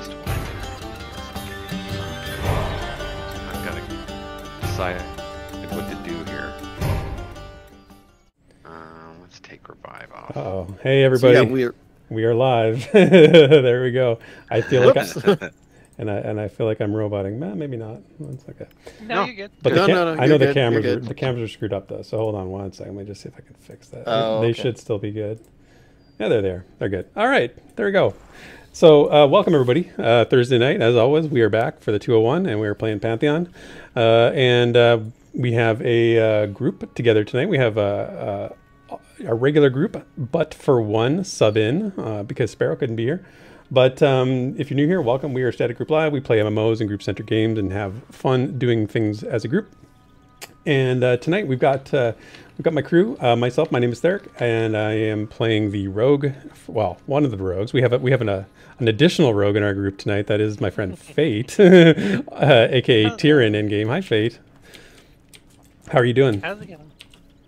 least one. I've got to decide like, what to do here. Um, let's take revive off. Uh oh, hey everybody! So yeah, we are we are live. there we go. I feel like I, and I and I feel like I'm roboting. Nah, maybe not. That's okay. No, you're good. But no, no, no, I know good. the cameras are, the cameras are screwed up though. So hold on one second. Let me just see if I can fix that. Oh, they okay. should still be good. Yeah, they're there. They're good. All right, there we go. So uh, welcome everybody. Uh, Thursday night, as always, we are back for the 201, and we are playing Pantheon, uh, and uh, we have a uh, group together tonight. We have a, a, a regular group, but for one sub in uh, because Sparrow couldn't be here. But um, if you're new here, welcome. We are Static Group Live. We play MMOs and group centric games and have fun doing things as a group. And uh, tonight we've got uh, we've got my crew, uh, myself. My name is Theric, and I am playing the rogue. Well, one of the rogues. We have a, we have an, uh, an additional rogue in our group tonight. That is my friend Fate, uh, aka Tyrion in game. Hi, Fate. How are you doing? How's it going?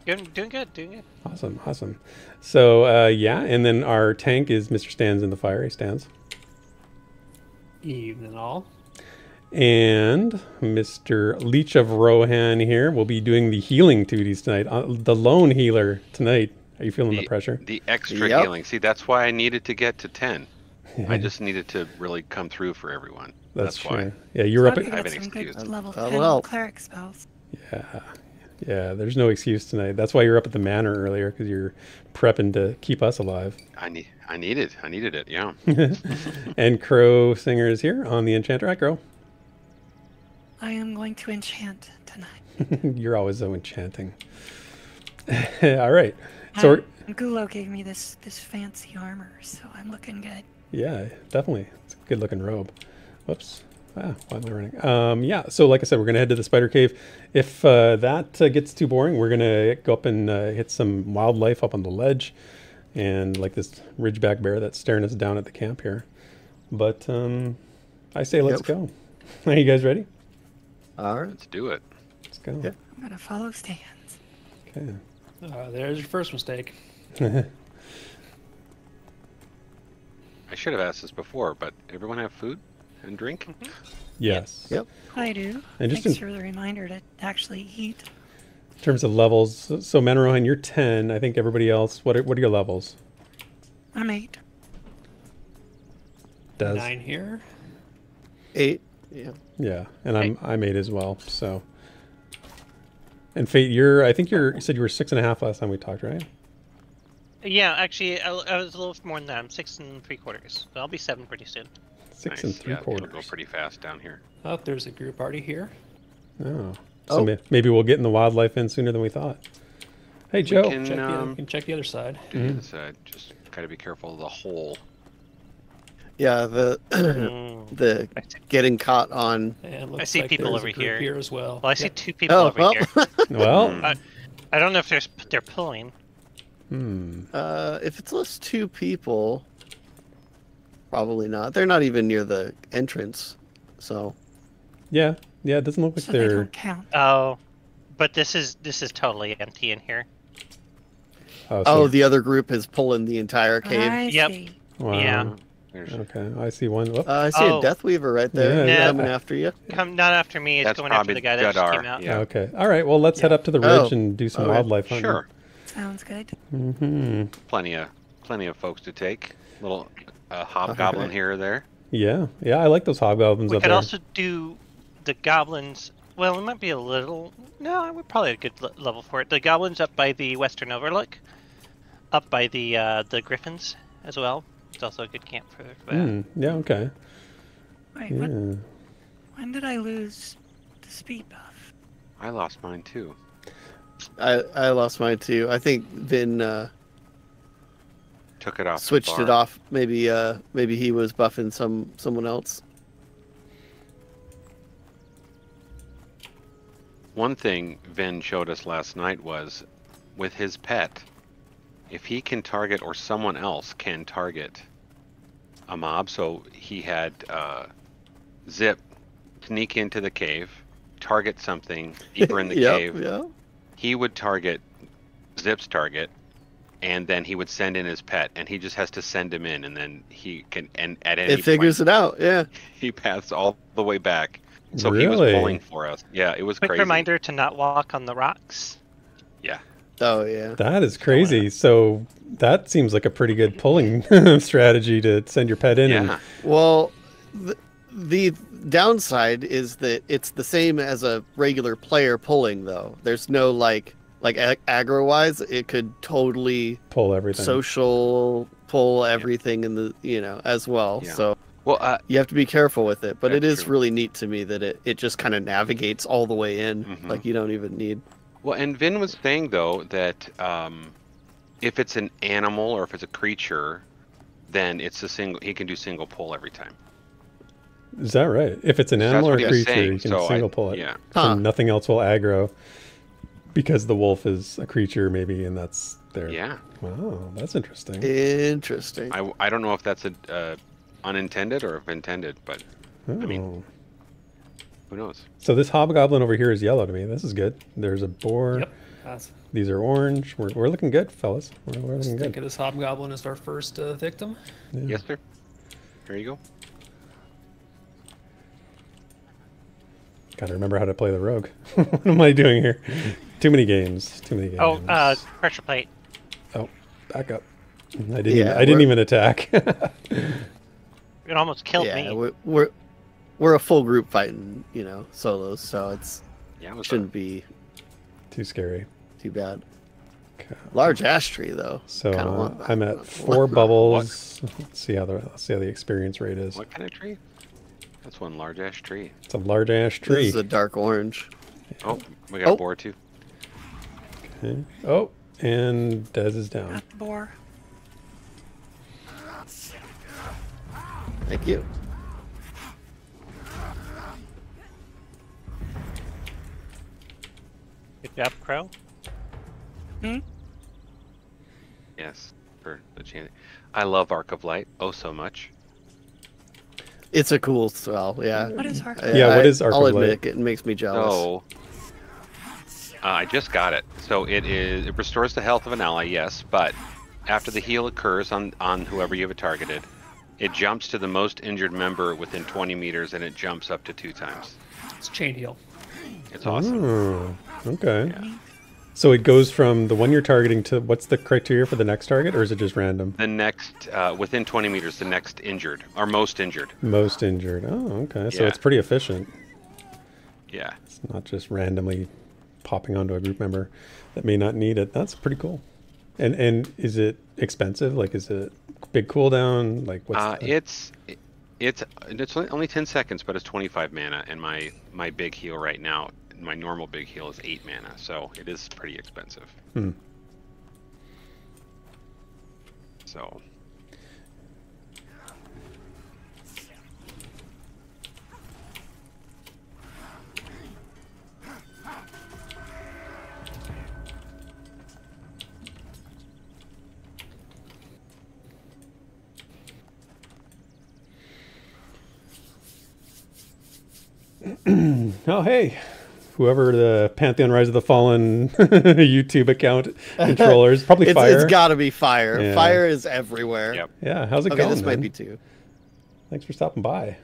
Doing, doing good, doing good. Awesome, awesome. So uh, yeah, and then our tank is Mr. Stands in the fire. He stands. Evening all. And Mr. Leech of Rohan here will be doing the healing duties tonight. Uh, the lone healer tonight. Are you feeling the, The- pressure? The extra Yep. healing. See, that's why I needed to get to 10. I just needed to really come through for everyone. That's, That's, why. Yeah, you're up. At, I have an excuse. level That'll 10 cleric spells. yeah, yeah. There's no excuse tonight. That's why you're up at the manor earlier because you're prepping to keep us alive. I need. I needed. I needed it. Yeah. and Crow Singer is here on the Enchanter. Hi, Crow. I am going to enchant tonight. you're always so enchanting. All right. So Um, Gulo gave me this this fancy armor, so I'm looking good. Yeah, definitely. It's a good looking robe. Whoops. Ah, why am I running? Um, yeah, so like I said, we're going to head to the spider cave. If uh, that uh, gets too boring, we're going to go up and uh, hit some wildlife up on the ledge. And like this ridgeback bear that's staring us down at the camp here. But um, I say let's Yep. go. Are you guys ready? All right. Let's do it. Let's go. Yeah. I'm gonna follow stands. Okay. Uh, there's your first mistake. I should have asked this before, but everyone have food and drink? yes. Yep. I do. And just Thanks in- for the reminder to actually eat. In terms of levels, so, so Manorohan, you're 10. I think everybody else, what are, what are your levels? I'm eight. Does. Nine here. Eight. Yeah. Yeah, and I'm I'm eight as well. So, and Fate, you're I think you're you said you were six and a half last time we talked, right? Yeah, actually, I, I was a little more than that. I'm six and three quarters. So I'll be seven pretty soon. Six Nice. and three yeah, quarters. It'll go pretty fast down here. Oh, there's a group party here. Oh, so Oh. may- maybe we'll get in the wildlife in sooner than we thought. Hey Joe, can- Check the other, um, can check the other side. Do Mhm. the other side. Just gotta be careful of the hole. Yeah. The Mm. The getting caught on. And looks see like people there's over a group here. here as well. Well, I see Yep. two people Oh over well. here. well, Mm. I don't know if there's they're pulling. hmm, uh, if it's less two people, probably not. They're not even near the entrance, so yeah, yeah. It doesn't look like So they they're. don't count. Oh, but this is this is totally empty in here. Oh, oh, the other group is pulling the entire cave. I Yep. see. wow. yeah. There's, Okay, I see one. Uh, I see Oh. a Death Weaver right there Yeah, yeah. coming after you. Come not after me. It's That's going after the guy that just Jadar, came out. yeah. Okay, all right. Well, let's head up to the ridge Oh, and do some all right. wildlife hunting. Sure. Sounds good. hmm Plenty of plenty of folks to take. Little uh, hobgoblin Okay. here or there. Yeah, yeah. I like those hobgoblins We up could there. also do the goblins. Well, it might be a little. No, we're probably a good le- level for it. The goblins up by the western overlook, up by the uh, the griffins as well. It's also a good camp for, for that. Hmm, yeah. Okay. Wait, Yeah. what, when did I lose the speed buff? I lost mine too. I I lost mine too. I think Vin uh, Took it off. switched it off. Maybe uh maybe he was buffing some someone else. One thing Vin showed us last night was with his pet, if he can target or someone else can target a mob, so he had uh, Zip sneak into the cave, target something deeper in the Yep, cave. Yeah. He would target Zip's target, and then he would send in his pet, and he just has to send him in, and then he can and at any It figures point, it out. Yeah. he paths all the way back So he was pulling for us. Yeah, it was Quick crazy. reminder to not walk on the rocks. Yeah. Oh yeah. That is crazy. So that seems like a pretty good pulling strategy to send your pet in. Yeah. And, Well, the, the downside is that it's the same as a regular player pulling, though. There's no like like ag- aggro wise, it could totally pull everything. social pull everything in the you know as well. Yeah. So Well, uh, you have to be careful with it. But it is true. really neat to me that it it just kind of navigates all the way in. Mhm. Like you don't even need. Well, and Vin was saying though that um, if it's an animal or if it's a creature, then it's a single. He can do single pull every time. Is that right? If it's an That's animal or what he was creature, saying, you can so I- single pull it. yeah. So Huh. nothing else will aggro because the wolf is a creature, maybe, and that's their. Yeah. Wow, that's interesting. Interesting. I, I don't know if that's a uh, unintended or if intended, but I mean- Oh. Who knows? So this hobgoblin over here is yellow to me. This is good. There's a boar. Yep. That's, These are orange. We're, we're looking good, fellas. We're, we're looking think good. of this hobgoblin as our first uh, victim. Yeah. Yes, sir. There you go. Gotta remember how to play the rogue. what am I doing here? Too many games. Too many games. Oh, uh, pressure plate. Oh, back up. I didn't. Yeah, even, I didn't even attack. It almost killed yeah, me. We're, we're we're a full group fighting, you know, solos, so it's Yeah, it shouldn't be Too scary. too bad. Okay. Large ash tree though. So uh, want that. I'm at four bubbles. Let's see how the let's see how the experience rate is. what kind of tree? That's one large ash tree. It's a large ash tree. This is a dark orange. Oh, we got Oh. a boar too. Okay. Oh, and Des is down. Got the boar. Thank you. Good job, Crow. Yes, for the chance. I love Arc of Light oh so much. It's a cool spell, yeah. What is Arc? I- Yeah, what I- is Arc I'll of Light? admit it makes me jealous. So, uh, I just got it. So it is. It restores the health of an ally, yes, but after the heal occurs on on whoever you have targeted, it jumps to the most injured member within 20 meters, and it jumps up to two times. It's chain heal. It's awesome. Oh, okay. So it goes from the one you're targeting to what's the criteria for the next target, or is it just random? The next, uh, within 20 meters, the next injured or most injured. Most injured. Oh, okay. So it's pretty efficient. Yeah. It's not just randomly popping onto a group member that may not need it. That's pretty cool. And and is it expensive? Like, is it big cooldown? Like, what's Uh, the- it's it's it's only- only 10 seconds, but it's 25 mana, and my my big heal right now, my normal big heal is eight mana, so it is pretty expensive. Hmm. So Oh, hey. Whoever the Pantheon Rise of the Fallen YouTube account controllers, probably It's, Fire. it's gotta be fire. Yeah. Fire is everywhere. Yep. yeah, how's it Okay, going? this might be two. Thanks for stopping by.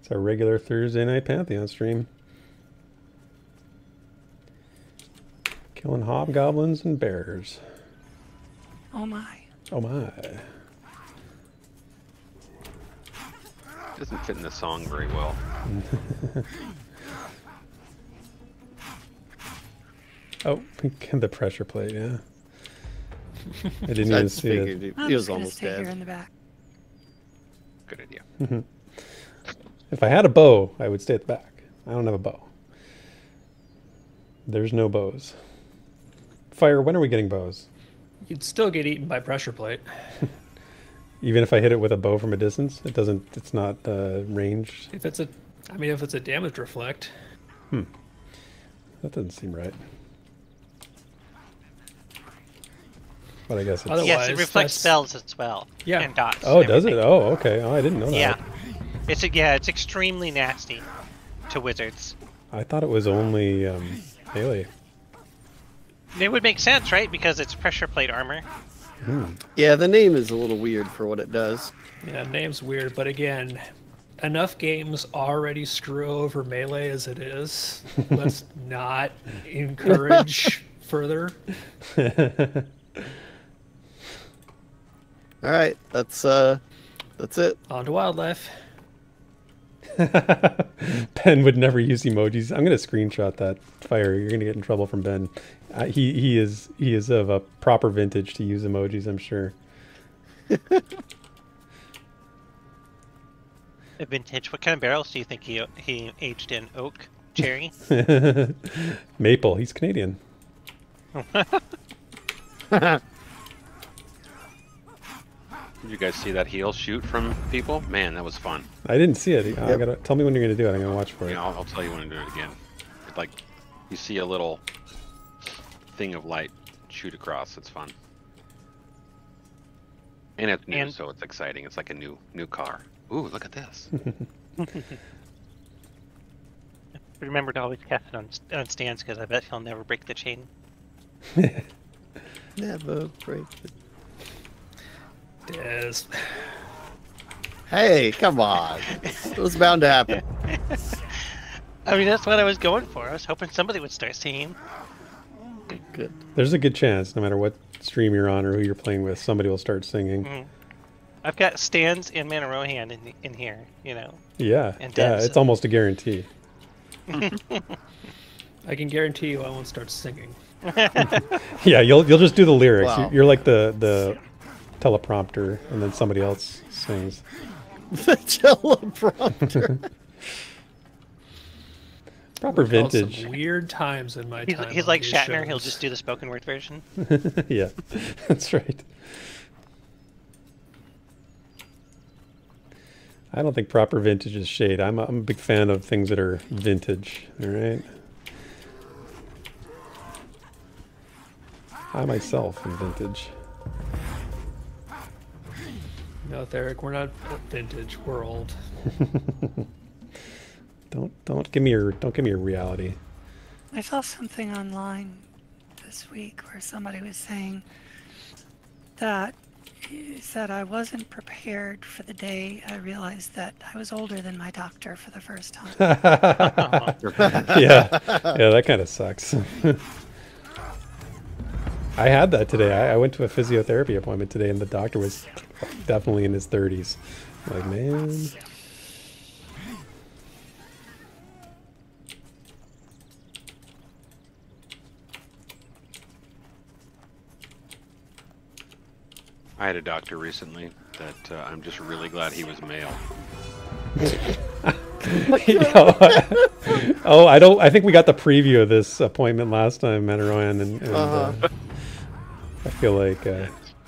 It's our regular Thursday night Pantheon stream. Killing hobgoblins and bears. Oh my. Oh my. doesn't fit in the song very well. Oh, the pressure plate, yeah. I didn't I even just see it. he, I'm he was just gonna almost stay here dead. in the back. Good idea. If I had a bow, I would stay at the back. I don't have a bow. There's no bows. Fire, when are we getting bows? You'd still get eaten by pressure plate. Even if I hit it with a bow from a distance, it doesn't. It's not uh, ranged. If it's a, I mean, if it's a damage reflect, Hmm. That doesn't seem right. But I guess it's. Otherwise- yes, it reflects that's- spells as well. Yeah. And dots. oh, and does it? Oh, okay. Oh, I didn't know that. Yeah. It's a, yeah, it's extremely nasty to wizards. I thought it was only um, melee. It would make sense, right? Because it's pressure plate armor. Hmm. Yeah, the name is a little weird for what it does. yeah, name's weird, but again, enough games already screw over melee as it is. Let's not encourage further. All right, that's uh, that's it. On to wildlife. ben would never use emojis. I'm gonna screenshot that fire. You're gonna get in trouble from Ben. Uh, he he is he is of a proper vintage to use emojis. I'm sure. A vintage. What kind of barrels do you think he he aged in? Oak, cherry. Maple. He's Canadian. Did you guys see that heel shoot from people? Man, that was fun. I didn't see it. I gotta tell me when you're gonna do it. I'm gonna watch for it. Yeah, I'll, I'll tell you when to do it again. It's like you see a little thing of light shoot across. It's fun. And it's new, And- so it's exciting. It's like a new new car. Ooh, look at this. Remember to always cast it on on stands because I bet he'll never break the chain. Never break. it. Des. Hey, come on. it was bound to happen. I mean, that's what I was going for. I was hoping somebody would start singing. Good. There's a good chance, no matter what stream you're on or who you're playing with, somebody will start singing. Mhm. I've got stands and Mana Rohan in in here. You know. Yeah, And yeah, Debs. it's almost a guarantee. I can guarantee you I won't start singing. Yeah, you'll you'll just do the lyrics. Wow. You're, you're like the the teleprompter, and then somebody else sings. The teleprompter. Proper Called some vintage. weird times in my He's, time. he's like these Shatner. He'll just do the spoken word version. yeah, that's right. I don't think proper vintage is shade. I'm a, I'm a big fan of things that are vintage. All right. I myself am vintage. No, Theric, we're not vintage. We're old. Don't don't give me your don't give me your reality. I saw something online this week where somebody was saying that he said I wasn't prepared for the day I realized that I was older than my doctor for the first time. yeah, yeah, that kind of sucks. I had that today. I, I went to a physiotherapy appointment today, and the doctor was definitely in his thirties. Like, man, I had a doctor recently that uh, I'm just really glad he was male. Know, oh, I don't. I think we got the preview of this appointment last time, Mataroyan, and, and uh, Uh-huh. I feel like uh,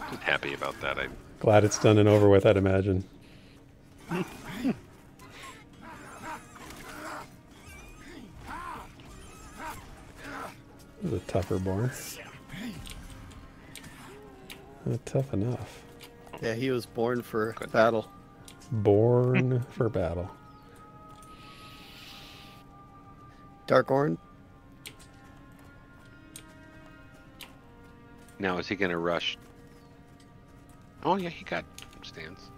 Just happy about that. I'm glad it's done and over with. I'd imagine. This a tougher boar. Not tough enough. yeah, he was born for battle. Born for battle. Dark Orange. Now is he gonna rush? Oh yeah, he got stands.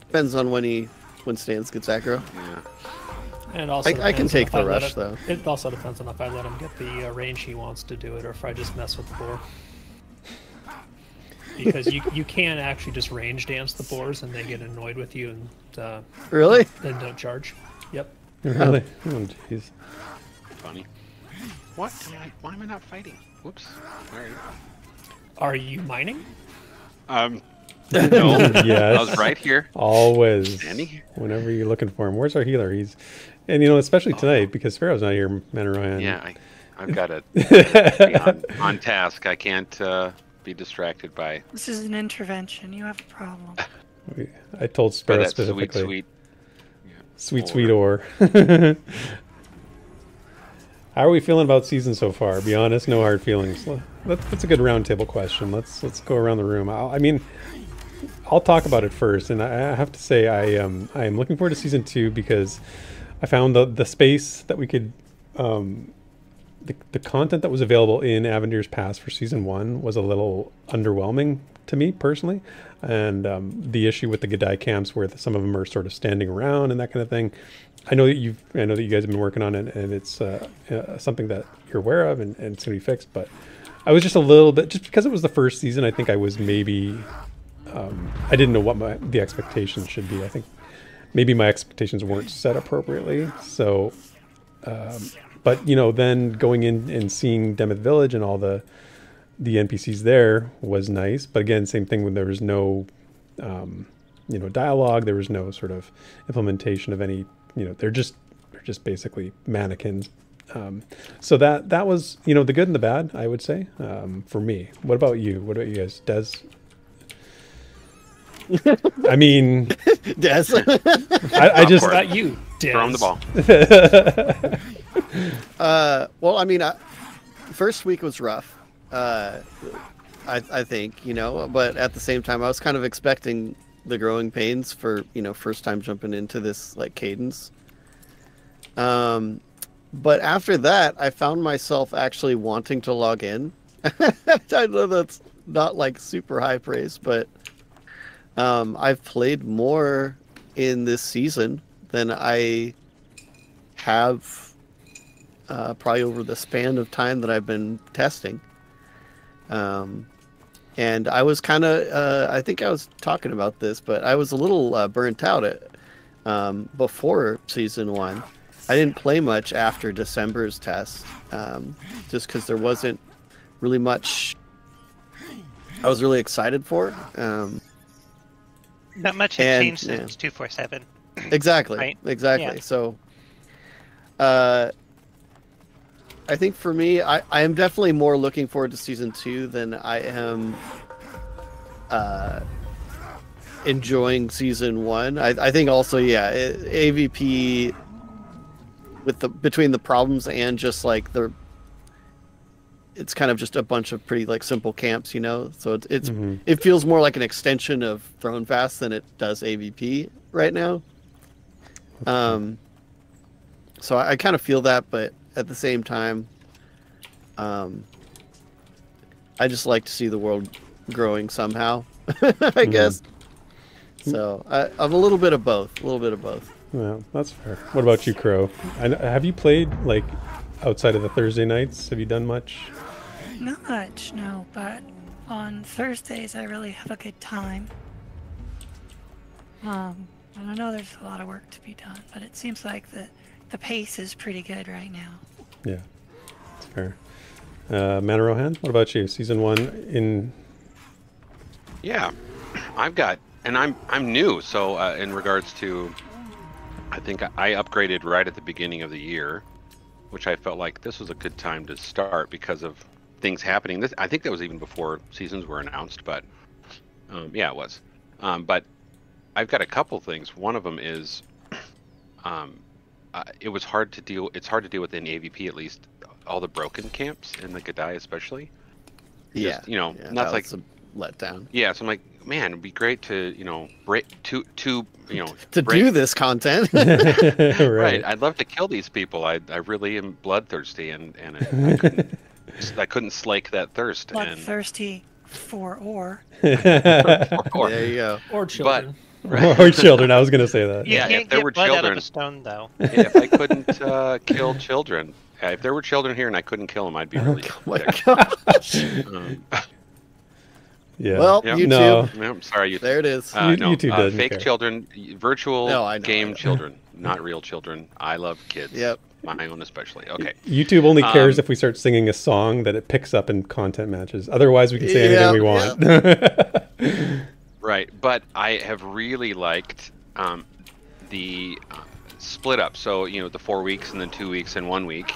Depends on when he when stands gets aggro. Yeah. And also, I- I can take the I rush, him- though. It also depends on if I let him get the uh, range he wants to do it, or if I just mess with the boar. Because you you can actually just range dance the boars, and they get annoyed with you, and uh, Really? then don't charge. Yep. Really? Oh, jeez. Funny. What? I, why am I not fighting? Whoops. Alright. Are you mining? Um. No. I yes. was right here. Always. Standing here. Whenever you're looking for him. Where's our healer? He's, and you know, especially tonight because Pharaoh's not here, Manaroyan. Yeah, I, I've got to be on, on task. I can't uh, be distracted by, this is an intervention. You have a problem. I told by Sparrow that sweet, specifically. sweet. Sweet, Or- sweet ore. How are we feeling about season so far? Be honest, no hard feelings. That's, a good roundtable question. Let's let's go around the room. i I mean, I'll talk about it first, and I, I have to say I um I am looking forward to season two because I found the the space that we could um the, the content that was available in Avendyr's Pass for season one was a little underwhelming to me personally, and um, the issue with the Gadai camps where some of them are sort of standing around and that kind of thing. I know that you I know that you guys have been working on it, and it's uh, uh, something that you're aware of, and, and it's gonna be fixed. But I was just a little bit just because it was the first season. I think I was maybe um, I didn't know what my the expectations should be. I think maybe my expectations weren't set appropriately. So, um, but you know, then going in and seeing Demoth Village and all the the NPCs there was nice. But again, same thing when there was no, um, you know, dialogue. There was no sort of implementation of any. You know, they're just they're just basically mannequins. Um, so that that was you know the good and the bad. I would say um, for me. What about you? What about you guys? Des? I mean, Des. I, I just What about you, Des? Throw him the ball. Uh, well, I mean, I, first week was rough. Uh, I, I think you know, but at the same time, I was kind of expecting the growing pains for you know first time jumping into this like cadence. Um, but after that, I found myself actually wanting to log in. I know that's not like super high praise, but um, I've played more in this season than I have uh, probably over the span of time that I've been testing. Um, and I was kind of, uh, I think I was talking about this, but I was a little uh, burnt out at, um, before season one. I didn't play much after December's test, um, just because there wasn't really much I was really excited for. Um, Not much has And, changed yeah. since two four seven. exactly Right. exactly Yeah. so uh i think for me i i am definitely more looking forward to season two than i am uh enjoying season one. I, I think also yeah a- avp with the between the problems and just like the it's kind of just a bunch of pretty like simple camps you know? So it's, it's Mhm. it feels more like an extension of Thronefast than it does avp right now. Um, so I, I kind of feel that, but at the same time, um, I just like to see the world growing somehow. I guess. So I, I'm a little bit of both. A little bit of both. Yeah, that's fair. What about you, Crow? I have you played like outside of the Thursday nights? Have you done much? Not much, no, but on Thursdays I really have a good time. Um, and I know there's a lot of work to be done, but it seems like the the pace is pretty good right now. Yeah, that's fair. Uh, Manarohan, what about you? Season one in Yeah, I've got, and I'm I'm new. So uh, in regards to, I think I upgraded right at the beginning of the year, which I felt like this was a good time to start because of things happening. This I think that was even before seasons were announced, but um, yeah, it was. Um, but I've got a couple things. One of them is, um, uh, it was hard to deal. It's hard to deal with in AVP at least. All the broken camps in the Gadai especially. Yeah. Just, you know, yeah, not that like was a letdown. yeah, so I'm like, man, it'd be great to, you know, break to to you know To break- do this content. right. right. I'd love to kill these people. I I really am bloodthirsty, and and I, I couldn't I couldn't slake that thirst. and Bloodthirsty for or. or, there you go. Or children. or children. I was gonna say that. You Yeah, if there were blood out of children- stone, though. if I couldn't uh, kill children, if there were children here and I couldn't kill them, I'd be really. Oh my ticked. Um, Yeah. Well, Yep. YouTube. No. no, I'm sorry, you. There it is. Uh, no, YouTube uh, doesn't fake care. children, virtual No, know, game children, not real children. I love kids. Yep. My own especially. Okay. YouTube only cares Um, if we start singing a song that it picks up in content matches. Otherwise, we can say Yeah, anything we want. Right, but I have really liked um, the uh, split up. So you know, the four weeks and then two weeks and one week,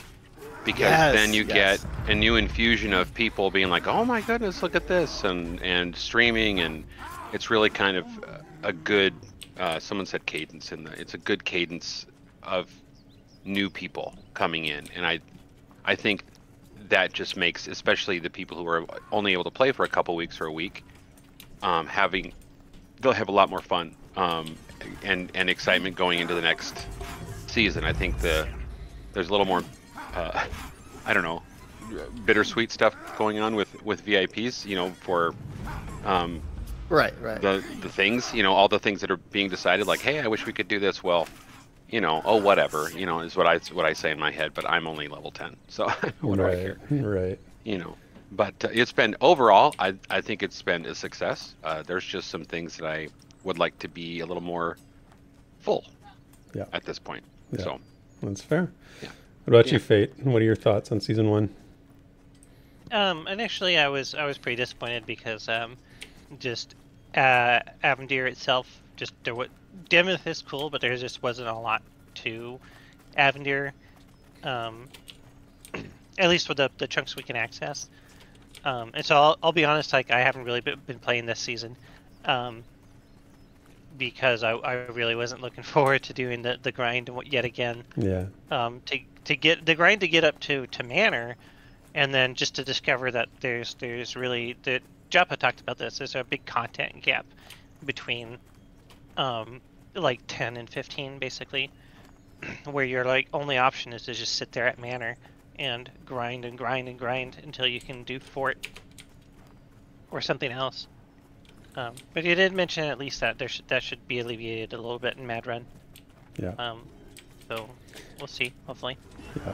because Yes, then you yes. get a new infusion of people being like, "Oh my goodness, look at this!" and and streaming, and it's really kind of a good. Uh, someone said cadence in the. It's a good cadence of new people coming in, and I, I think that just makes, especially the people who are only able to play for a couple weeks or a week, um, having they'll have a lot more fun um, and and excitement going into the next season. I think the there's a little more uh, I don't know, bittersweet stuff going on with with VIPs. You know, for um, Right, right. the the things. You know, all the things that are being decided. Like, hey, I wish we could do this. Well, you know, oh whatever. You know, is what I what I say in my head. But I'm only level ten, so what do I right, care? right. you know but uh, it's been overall I, I think it's been a success uh, there's just some things that i would like to be a little more full Yeah. at this point Yeah. so That's fair. Yeah. What about Yeah. you, Fate? What are your thoughts on season one? Um, initially, I was I was pretty disappointed because um, just uh, Avendyr itself, just there was Demeth is cool, but there just wasn't a lot to Avendyr. Um, at least for the the chunks we can access. Um, and so I'll, I'll be honest, like I haven't really been, playing this season, um, because I, I really wasn't looking forward to doing the, the grind yet again Yeah. um, to to get the grind to get up to to manor, and then just to discover that there's there's really that Joppa talked about this. There's a big content gap between, um, like ten and fifteen basically, where your like only option is to just sit there at manor and grind and grind and grind until you can do fort or something else. Um, but you did mention at least that there should that should be alleviated a little bit in Mad Run. Yeah. Um, so we'll see. Hopefully. Yeah.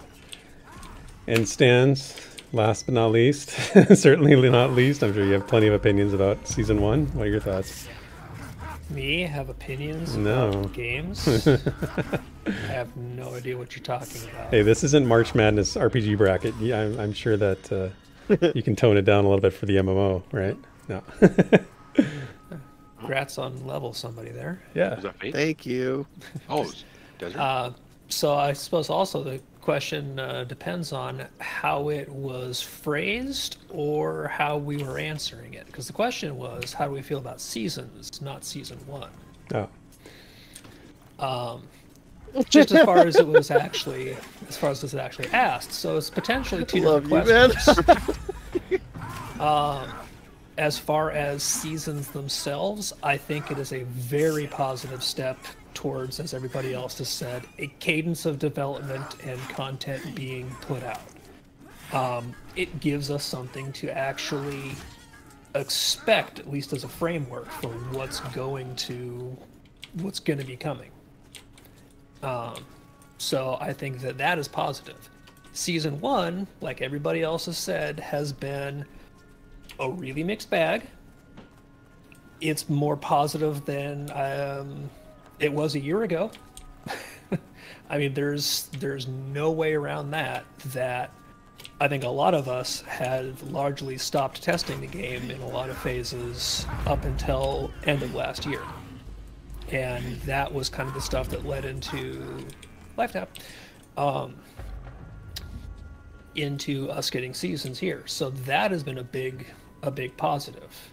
And stands, last but not least, certainly not least, I'm sure you have plenty of opinions about season one. What are your thoughts? Me have opinions No. about games. I have no idea what you're talking about. Hey, this isn't March Madness RPG bracket. Yeah, I'm, I'm sure that uh, you can tone it down a little bit for the MMO, right? No. Congrats on level somebody there. yeah. is that fate? Thank you. oh Uh, so I suppose also the question uh, depends on how it was phrased or how we were answering it. Because the question was, how do we feel about seasons, not season one? Oh. Just as far as it was actually, as far as it was actually asked. So it's potentially two different you, questions. um, as far as seasons themselves, I think it is a very positive step towards, as everybody else has said, a cadence of development and content being put out. Um, it gives us something to actually expect, at least as a framework, for what's going to, what's going to be coming. Um, so I think that that is positive. Season one, like everybody else has said, has been a really mixed bag. It's more positive than um, it was a year ago. I mean, there's there's no way around that. That I think a lot of us had largely stopped testing the game in a lot of phases up until end of last year, and that was kind of the stuff that led into LifeTap, um, into us getting seasons here. So that has been a big a big positive.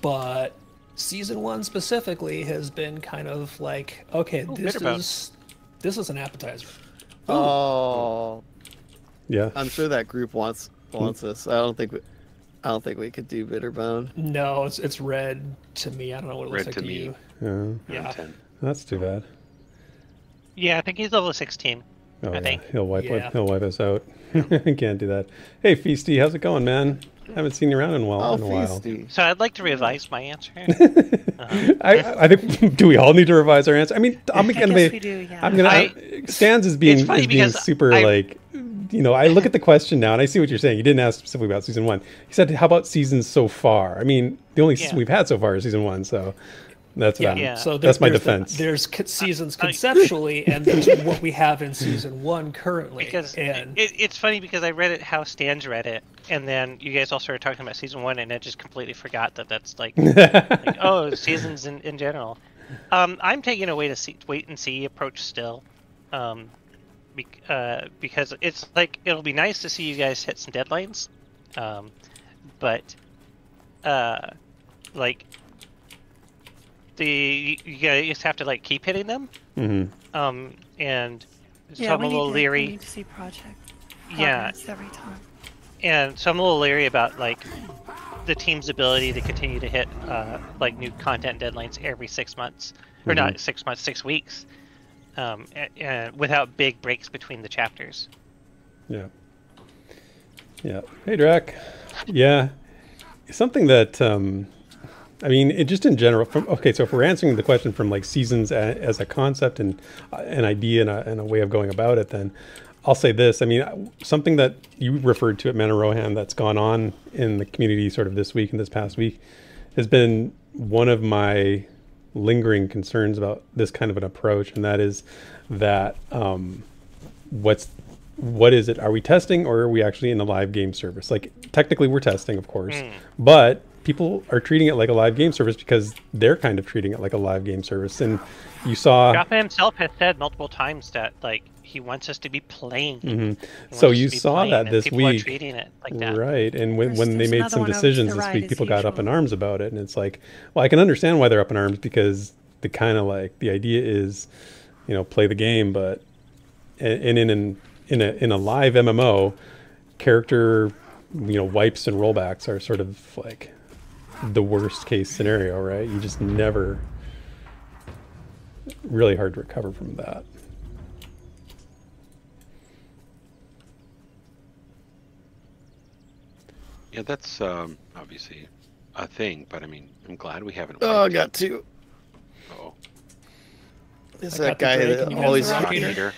But season one specifically has been kind of like, okay, Oh, this is this is an appetizer. Oh, Yeah. I'm sure that group wants wants this. I don't think we, I don't think we could do Bitterbone. No, it's it's red to me. I don't know what it looks Red like to to, me. you. Yeah. Yeah. 10. That's too bad. Yeah, I think he's level 16. Oh, I yeah. think. He'll wipe Yeah. he'll wipe us out. Can't do that. Hey Feasty, how's it going, man? I haven't seen you around in a while. Oh, in a while. So I'd like to revise my answer. Uh-huh. I, I think do we all need to revise our answer? I mean, I'm gonna guess be we do, yeah. I'm gonna I- Stans is being is being super I- like you know, I look at the question now and I see what you're saying. You didn't ask specifically about season one. He said, "How about seasons so far?" I mean, the only season we've had so far is season one, so that's what Yeah. Yeah. So that's my there's the- defense. there's co- seasons conceptually, and there's what we have in season one currently. Because and it, it's funny because I read it how Stans read it, and then you guys all started talking about season one, and I just completely forgot that that's like, like oh, seasons in, in general. Um, I'm taking a wait to see, wait and see approach still, um, be, uh, because it's like it'll be nice to see you guys hit some deadlines, um, but uh, like the you guys just have to like keep hitting them, hmm um, and yeah, so I'm a need little to, we leery. need to see project. Yeah. every time. and so I'm a little leery about like the team's ability to continue to hit uh, like new content deadlines every six months, or not six months, six weeks, um, and, and without big breaks between the chapters. Yeah. Yeah. Hey, Drac. Yeah. Something that, um, I mean, it just in general. From okay, so if we're answering the question from like seasons a, as a concept and uh, an idea and a, and a way of going about it, then I'll say this. I mean, something that you referred to at Manarohan that's gone on in the community sort of this week and this past week has been one of my lingering concerns about this kind of an approach, and that is that um, what's what is it? Are we testing or are we actually in a live game service? Like technically we're testing, of course, but people are treating it like a live game service because they're kind of treating it like a live game service. And you saw Joppa himself has said multiple times that like he wants us to be playing. He Mhm. So you saw that this people Are week. treating it like that. Right. And when, There's- when they made some one over to decisions this week, as people got up in arms about it. And it's like, well, I can understand why they're up in arms because the kind of like the idea is, you know, play the game, but and and in an in a in a live MMO, character, you know, wipes and rollbacks are sort of like the worst case scenario, right? You just never really hard to recover from that. Yeah, that's um, obviously a thing, but I mean, I'm glad we haven't. Oh, I got two. Oh, Is I that guy that and you guys always are Eater.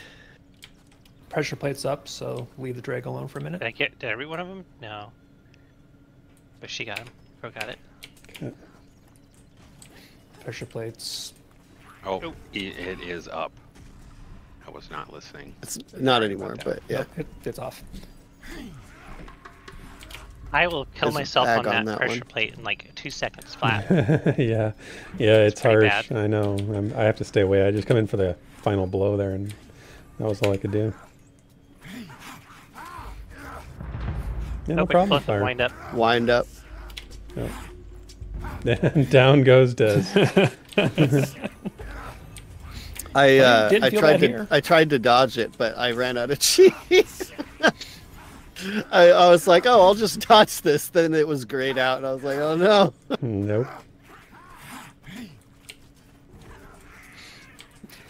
Pressure plate's up, so leave the drag alone for a minute. Did I get did every one of them? No. But she got him. Pro got it. Okay. Pressure plates. Oh, Oh. i- it is up. I was not listening. It's not anymore, that. but yeah. Nope, it, it's off. I will kill There's myself bag on that, on that pressure one. plate in like two seconds flat. yeah, yeah, it's, pretty harsh. bad. I know. I'm, I have to stay away. I just come in for the final blow there, and that was all I could do. Yeah, no Open, problem. close, and wind up. Wind up. Down goes Des. I uh, I tried to here. I tried to dodge it, but I ran out of cheese. I, I was like, oh, I'll just dodge this. Then it was grayed out, and I was like, oh no. nope.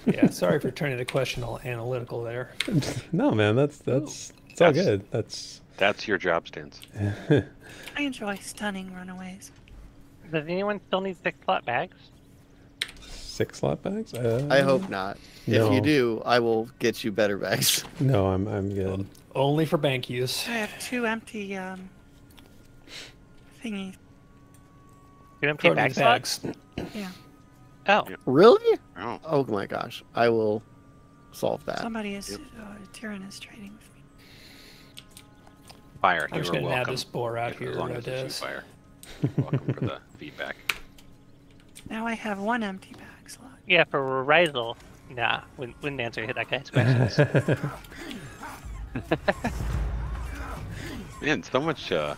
Yeah, sorry for turning the question all analytical there. No, man, that's that's it's all good. That's That's your job, Stance. I enjoy stunning runaways. Does anyone still need six slot bags? six slot bags. Uh, I hope not. If you do, I will get you better bags. No, I'm I'm good. Only for bank use. I have two empty um thingy. You empty bag slots? bags. Yeah. Oh, Really? Oh, Oh my gosh, I will solve that. Somebody is Yep. uh, Tyrann is trading with me. Fire. I'm you just gonna welcome. add this boar out Yeah, here, as long as it's fire. Welcome for the feedback. Now I have one empty bag slot. yeah, for Rizal. Nah, wouldn't, wouldn't answer that guy's questions. Man, so much, uh,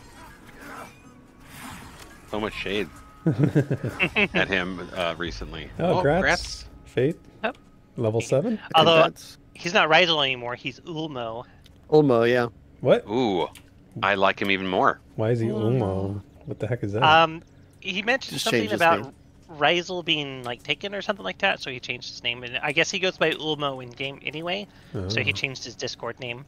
so much shade at him uh, recently. Oh, Gratz, Fate, Yep. level seven. Although Congrats. he's not Rizal anymore, he's Ulmo. Ulmo, yeah. What? Ooh, I like him even more. Why is he Oh, Ulmo? What the heck is that? Um, he mentioned Just something about name. Rizel being like taken or something like that, so he changed his name. And I guess he goes by Ulmo in game anyway, so he Oh. changed his Discord name.